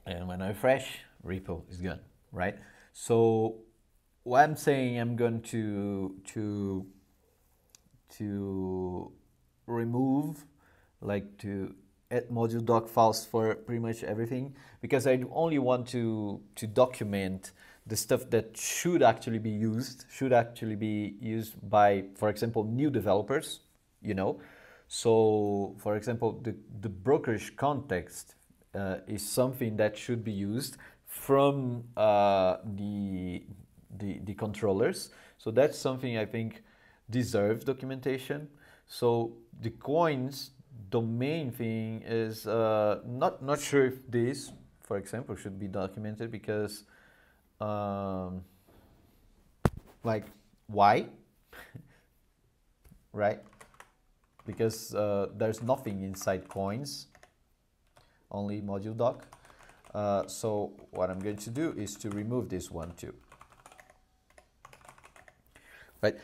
And when I refresh repo is gone right? So what I'm saying I'm going to to to remove like to add module doc files for pretty much everything because I only want to to document the stuff that should actually be used, should actually be used by, for example, new developers, you know. So, for example, the, the brokerage context uh, is something that should be used from uh, the, the, the controllers. So that's something I think deserves documentation. So the Koins domain thing is uh, not not sure if this, for example, should be documented because um, like why right? Because uh, there's nothing inside Koins only module doc. Uh, so what I'm going to do is to remove this one too. Right?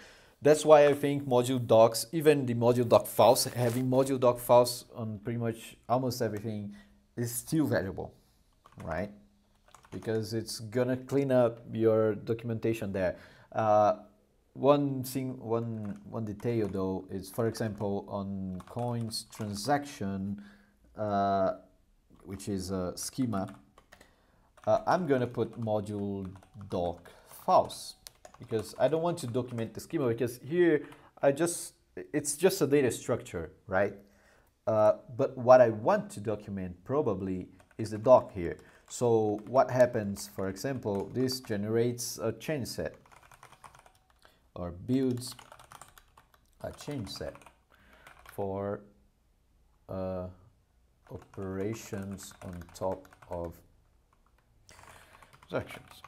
That's why I think module docs even the module doc files having module doc files on pretty much almost everything is still valuable right because it's gonna clean up your documentation there. Uh, one thing, one one detail though is, for example, on Koins transaction, uh, which is a schema. Uh, I'm gonna put module doc false because I don't want to document the schema because here I just it's just a data structure, right? Uh, but what I want to document probably is the doc here. So what happens, for example, this generates a change set or builds a change set for uh, operations on top of sections.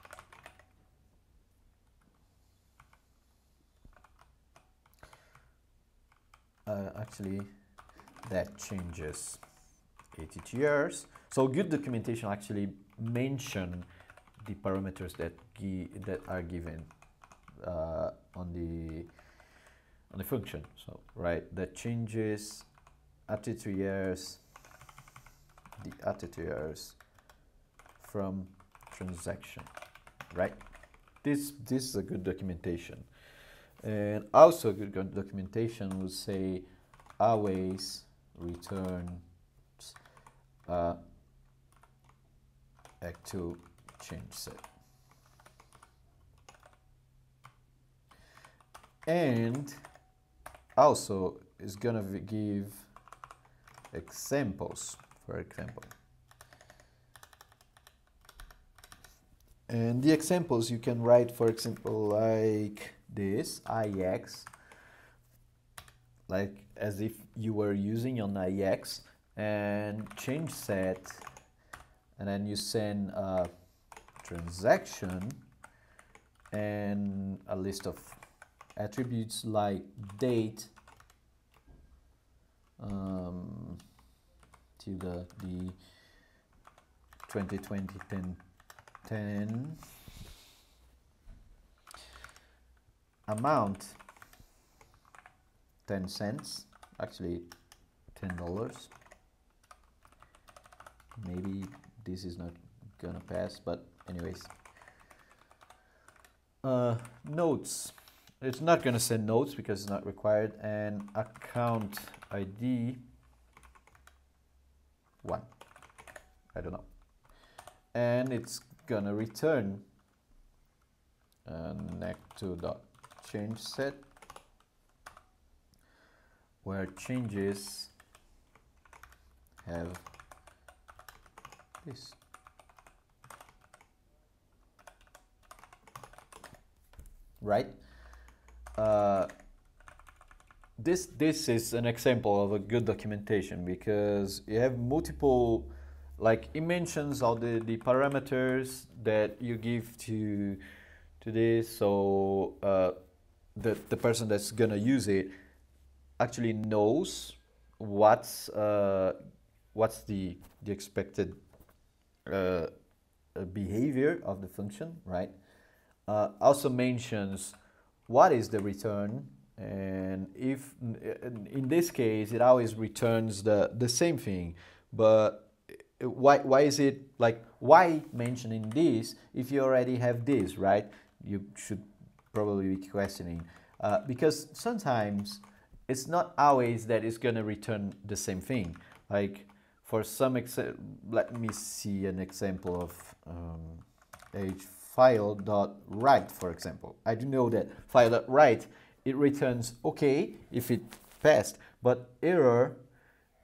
Uh, actually, that changes ATTRs. So good documentation actually mention the parameters that that are given uh, on the on the function. So right, that changes ATTRs, the years from transaction, right? This this is a good documentation, and also good documentation would say always return uh, active change set. And also is gonna give examples, for example. And the examples you can write, for example, like this, iex, like as if you were using an iex, and change set and then you send a transaction and a list of attributes like date um, to the, the 2020 10, 10 amount 10 cents actually $10 maybe this is not gonna pass but anyways. Uh, notes. It's not gonna send notes because it's not required and account ID one. I don't know. And it's gonna return. Uh, nect2 dot change set where changes have this right. Uh, this this is an example of a good documentation because you have multiple like it mentions all the, the parameters that you give to to this. So uh, the, the person that's gonna use it actually knows what's uh, what's the the expected uh, behavior of the function, right? Uh, also mentions what is the return and if in this case it always returns the the same thing. But why why is it like why mentioning this if you already have this right? You should probably be questioning. Uh, because sometimes it's not always that it's going to return the same thing. Like for some let me see an example of um, h file dot write for example. I do know that file dot write it returns okay if it passed but error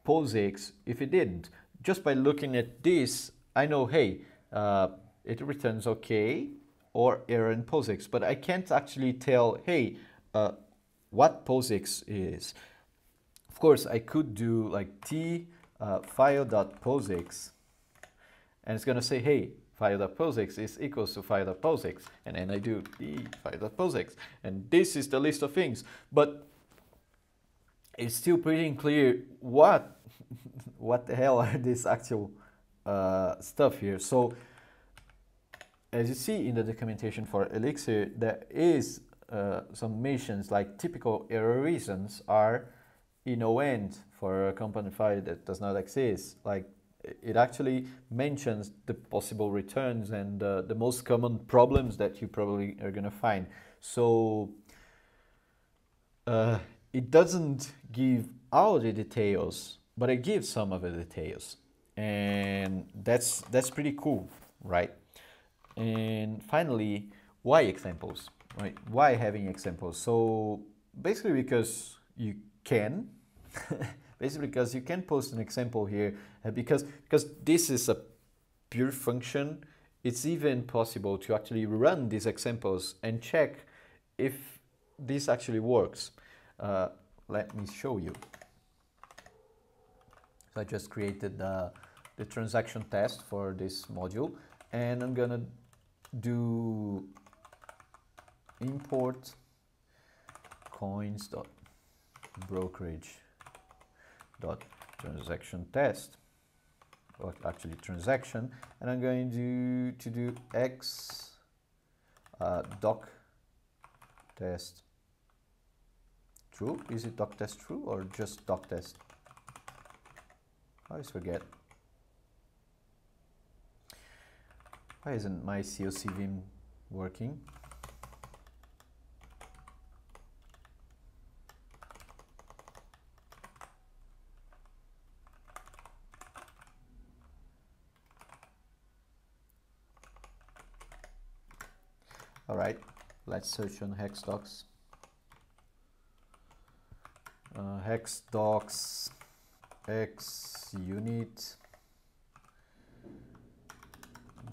POSIX if it didn't. Just by looking at this I know hey uh, it returns okay or error in POSIX but I can't actually tell hey uh, what POSIX is. Of course I could do like t uh, file.posix and it's going to say, hey, file.posix is equals to file.posix. And then I do the file.posix. And this is the list of things. But it's still pretty unclear what, what the hell are this actual uh, stuff here. So as you see in the documentation for Elixir, there is uh, some missions like typical error reasons are enoent for a company file that does not exist. Like it actually mentions the possible returns and uh, the most common problems that you probably are to find. So uh, it doesn't give all the details, but it gives some of the details. And that's, that's pretty cool, right? And finally, why examples, right? Why having examples? So basically because you can basically because you can post an example here uh, because because this is a pure function it's even possible to actually run these examples and check if this actually works. Uh, let me show you. So I just created the, the transaction test for this module and I'm gonna do import Koins dot brokerage dot transaction test or actually transaction and I'm going to, to do x uh, doc test true. Is it doc test true or just doc test? I always forget. Why isn't my COC Vim working All right, let's search on hex docs. Uh, hex docs x unit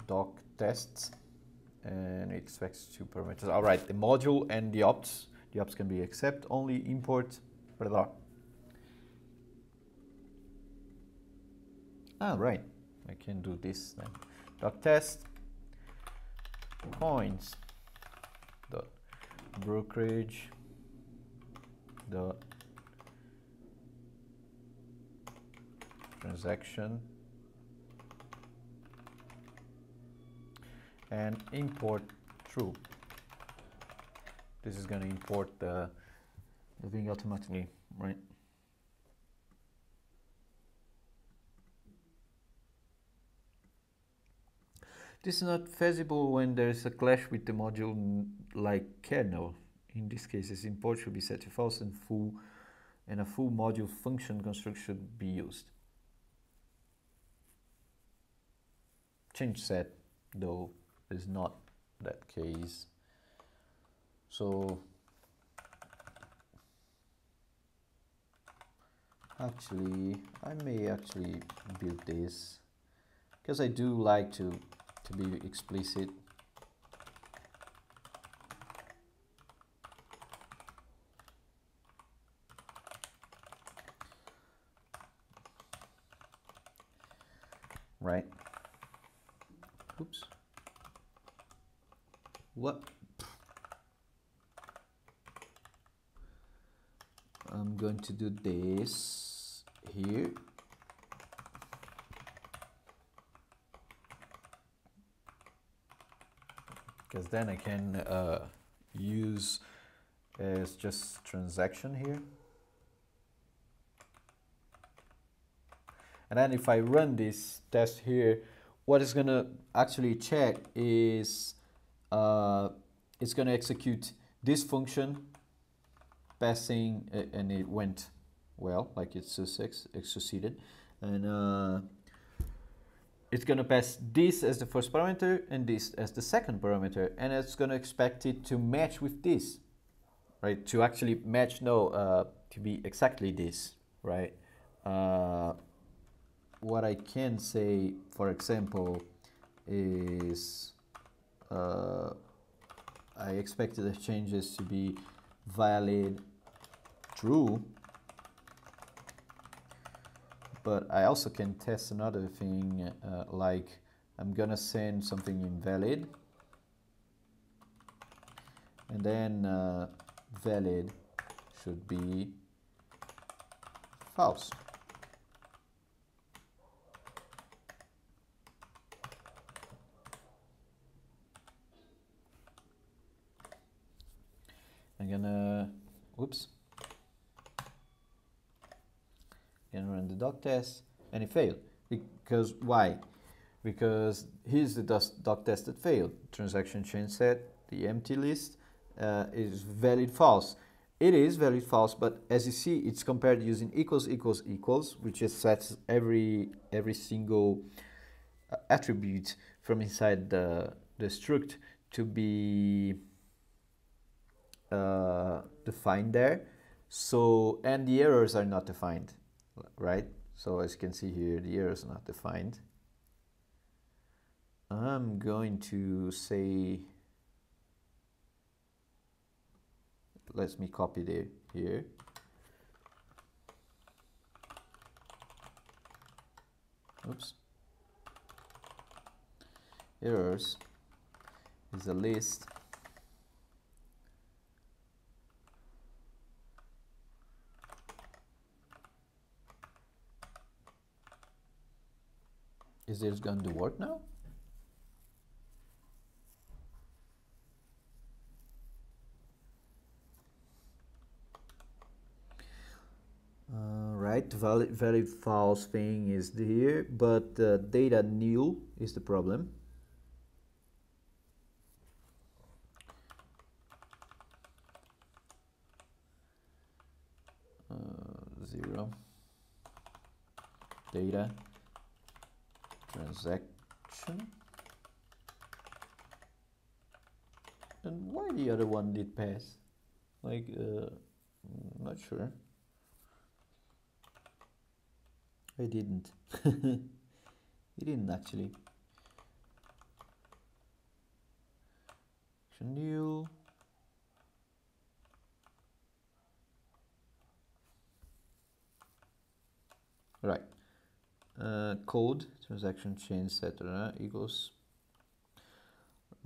doc tests and it expects two parameters. All right, the module and the ops. The ops can be accept only import blah. Ah, right. I can do this then. Doc test Koins brokerage dot transaction and import true this is going to import the, the thing automatically right This is not feasible when there is a clash with the module like kernel. In this case, this import should be set to false and full and a full module function construct should be used. Change set though is not that case. So actually I may actually build this because I do like to to be explicit. Right. Oops. What? I'm going to do this here because then I can uh, use as just transaction here. And then if I run this test here, what it's to actually check is uh, it's to execute this function passing and it went well, like it's succeeded. And uh, it's going to pass this as the first parameter and this as the second parameter and it's going to expect it to match with this right? To actually match no uh, to be exactly this right? Uh, what I can say for example is uh, I expected the changes to be valid true but I also can test another thing uh, like I'm gonna send something invalid. And then uh, valid should be false. I'm gonna whoops can run the doc test and it failed. Because why? Because here's the doc test that failed. Transaction chain set, the empty list uh, is valid false. It is valid false, but as you see, it's compared using equals equals equals, which just sets every every single uh, attribute from inside the the struct to be uh, defined there. So and the errors are not defined right? So as you can see here, the error is not defined. I'm going to say, let me copy the here. Oops. Errors is a list Is this going to work now? Uh, right, valid, valid false thing is here, but uh, data nil is the problem. Uh, zero data transaction. And why the other one did pass? Like uh, not sure. I didn't. He didn't actually. New. Right uh, code transaction chain etc equals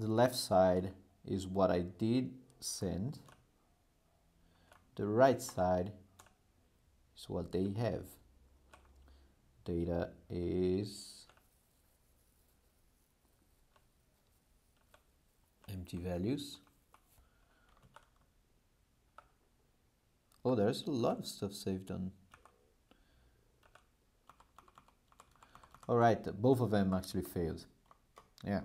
the left side is what I did send. The right side is what they have. Data is empty values. Oh, there's a lot of stuff saved on. All right, both of them actually failed. Yeah.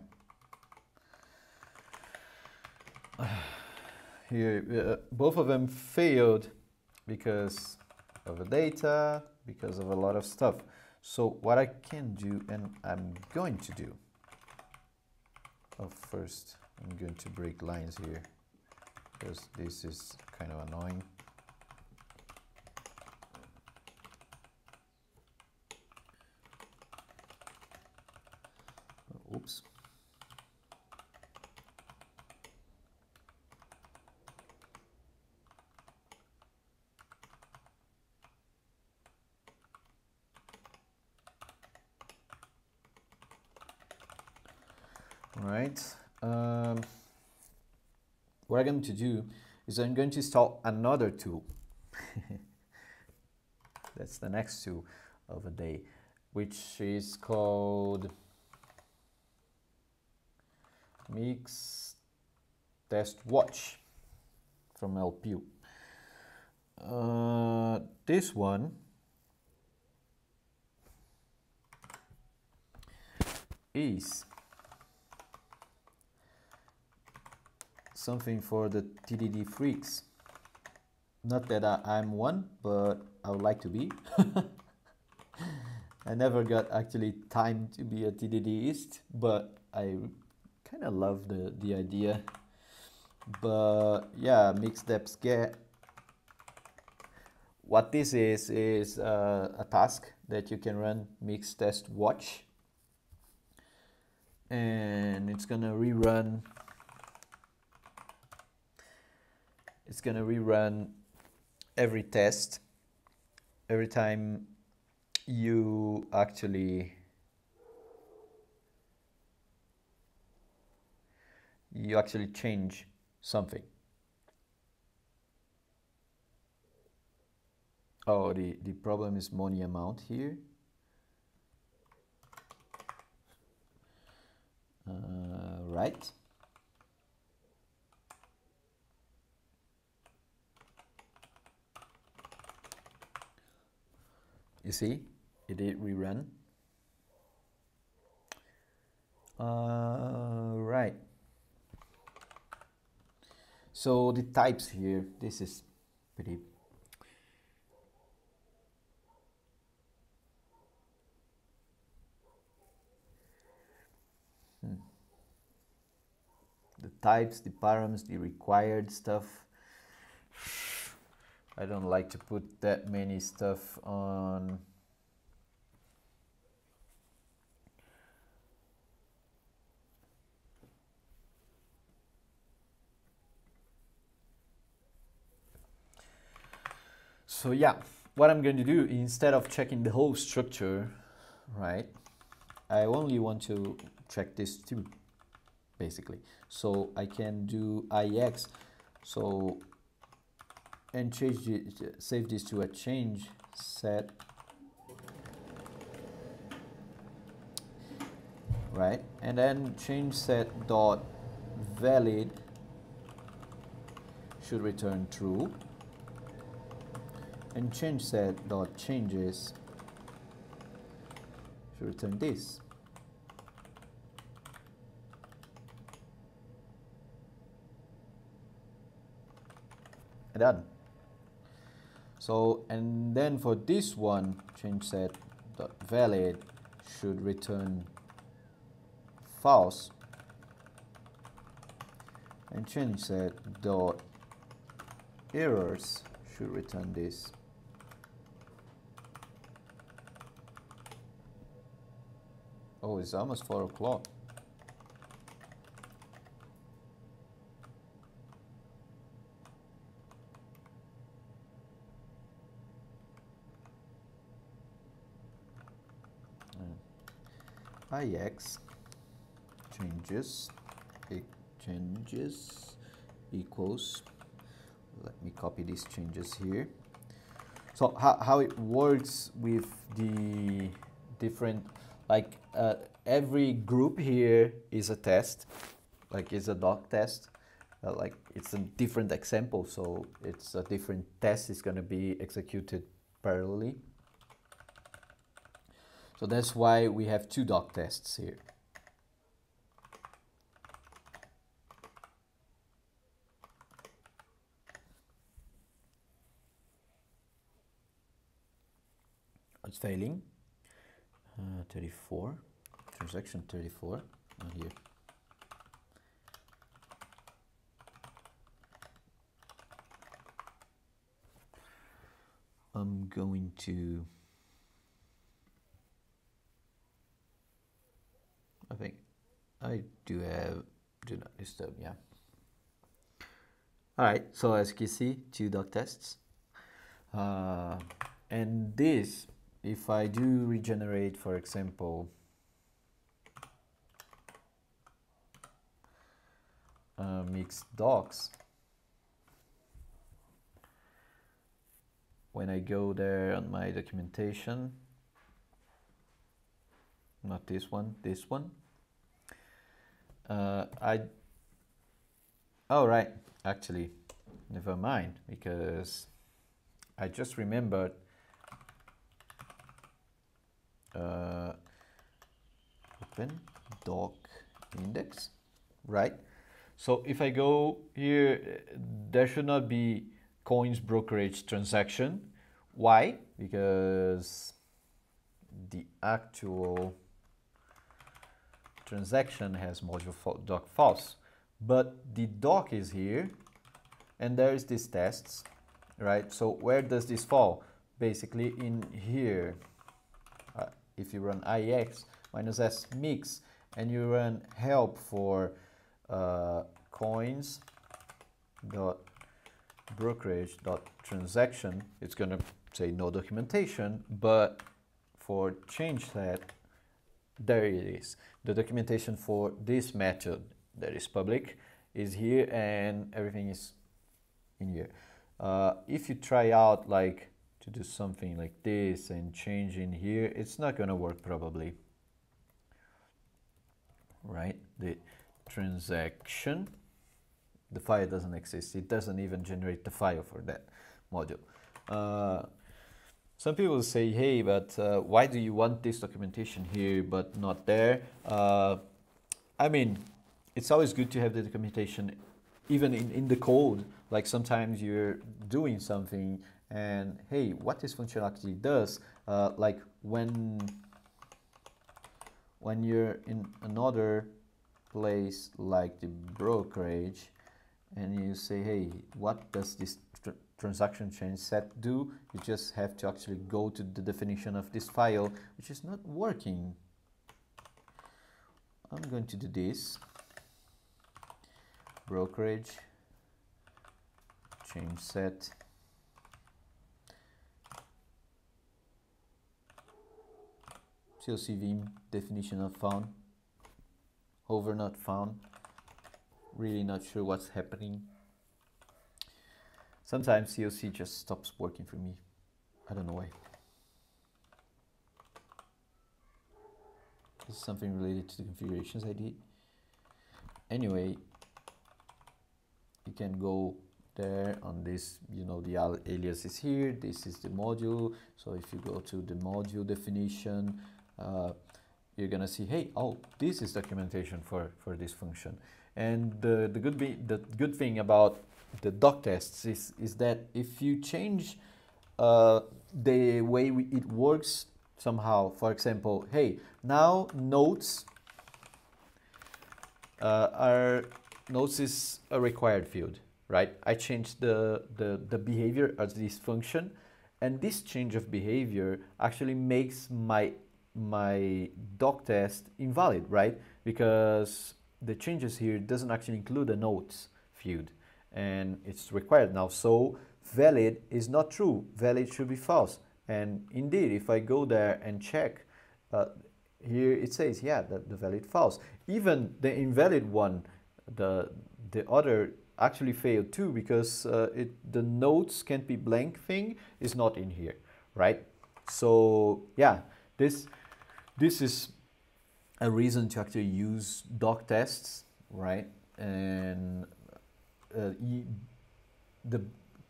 Here, uh, both of them failed because of the data, because of a lot of stuff. So what I can do, and I'm going to do, oh, first I'm going to break lines here because this is kind of annoying. Oops. All right. Um, what I'm going to do is I'm going to install another tool. That's the next tool of the day, which is called Mix Test Watch from LPU. Uh, this one is something for the TDD freaks. Not that I, I'm one, but I would like to be. I never got actually time to be a TDDist, but I kind of love the, the idea. But yeah, mixed deps get. What this is, is uh, a task that you can run mix test watch. And it's gonna rerun it's going to rerun every test every time you actually you actually change something. Oh the the problem is money amount here. Uh, right You see, it did rerun. Uh, right. So the types here, this is pretty hmm. the types, the params, the required stuff I don't like to put that many stuff on So yeah, what I'm going to do instead of checking the whole structure, right? I only want to check this too, basically. So I can do iex. So and change save this to a change set right? And then change set dot valid should return true. And change set dot changes should return this. Done so, and then for this one, change set dot valid should return false. And change set dot errors should return this. Oh it's almost four o'clock iex changes it changes equals, let me copy these changes here. So how, how it works with the different, like uh, every group here is a test, like is a doc test. Uh, like it's a different example, so it's a different test is going to be executed parallelly. So that's why we have two doc tests here. It's failing. Uh, 34, transaction 34, not here. I'm going to I think I do have do not disturb yeah. Alright so as you can see two doc tests. Uh, and this if I do regenerate for example uh, mixed docs when I go there on my documentation not this one, this one. Uh, I, oh right, actually, never mind, because I just remembered uh, open doc index, right? So if I go here, there should not be Koins brokerage transaction. Why? Because the actual transaction has module doc false. But the doc is here, and there is this tests, right? So where does this fall? Basically in here. Uh, if you run iex minus s mix, and you run help for uh, Koins dot brokerage dot transaction, it's gonna say no documentation, but for change that there it is. The documentation for this method that is public is here and everything is in here. Uh, if you try out like to do something like this and change in here, it's not going to work probably. Right? The transaction, the file doesn't exist. It doesn't even generate the file for that module. Uh, some people say, hey, but uh, why do you want this documentation here but not there? Uh, I mean, it's always good to have the documentation even in, in the code. Like sometimes you're doing something and hey, what this functionality does, uh, like when when you're in another place like the brokerage and you say, hey, what does this transaction change set do, you just have to actually go to the definition of this file, which is not working. I'm going to do this, brokerage, change set, COC definition of found, hover not found, really not sure what's happening. Sometimes COC just stops working for me. I don't know why. This is something related to the configurations I did. Anyway, you can go there on this, you know, the alias is here. This is the module. So if you go to the module definition, uh, you're gonna see, hey, oh, this is documentation for, for this function. And the, the, good, be, the good thing about the doc tests is, is that if you change uh, the way we, it works somehow, for example, hey, now notes uh, are notes is a required field, right? I changed the, the, the behavior of this function and this change of behavior actually makes my my doc test invalid, right? Because the changes here doesn't actually include a notes field and it's required now. So valid is not true, valid should be false. And indeed, if I go there and check, uh, here it says, yeah, that the valid false. Even the invalid one, the, the other actually failed too because uh, it the notes can't be blank thing is not in here, right? So yeah, this this is a reason to actually use doc tests, right? And uh, the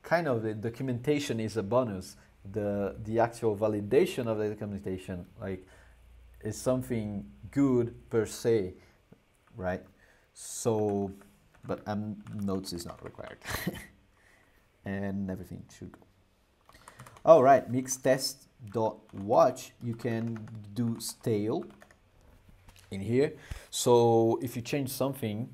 kind of the documentation is a bonus. The the actual validation of the documentation like is something good per se, right? So, but um, notes is not required, and everything should go. All right, mix test dot watch. You can do stale in here. So if you change something,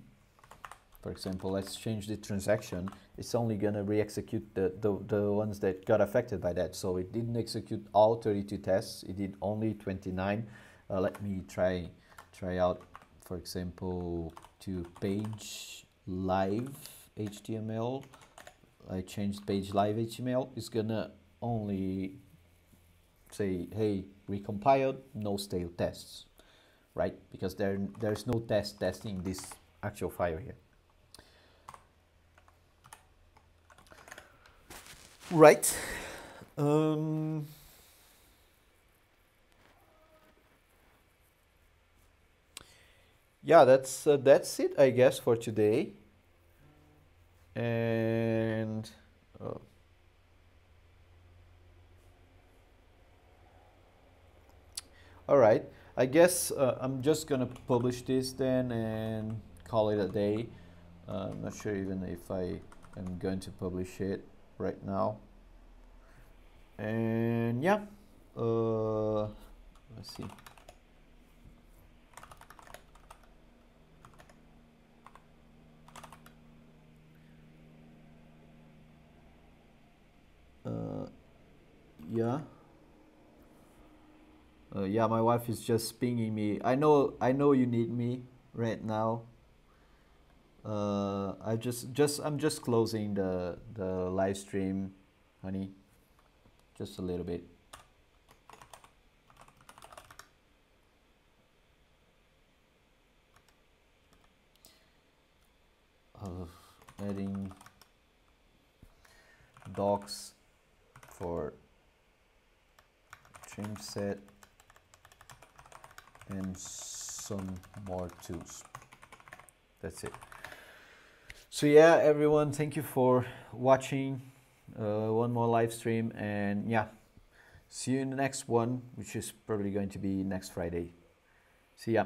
for example, let's change the transaction, it's only going to re-execute the, the, the ones that got affected by that. So it didn't execute all 32 tests, it did only 29. Uh, let me try, try out, for example, to page live HTML. I changed page live HTML. It's going to only say, hey, recompiled, no stale tests right? Because there, there's no test testing this actual file here. Right. Um, yeah, that's uh, that's it, I guess, for today. And uh, all right. I guess uh, I'm just gonna publish this then and call it a day. Uh, I'm not sure even if I am going to publish it right now. And yeah, uh, let's see. Uh, yeah. Uh, yeah, my wife is just pinging me. I know, I know you need me right now. Uh, I just, just, I'm just closing the the live stream, honey. Just a little bit. Of adding docs for trim set and some more tools. That's it. So yeah, everyone, thank you for watching uh, one more live stream and yeah, see you in the next one, which is probably going to be next Friday. See ya.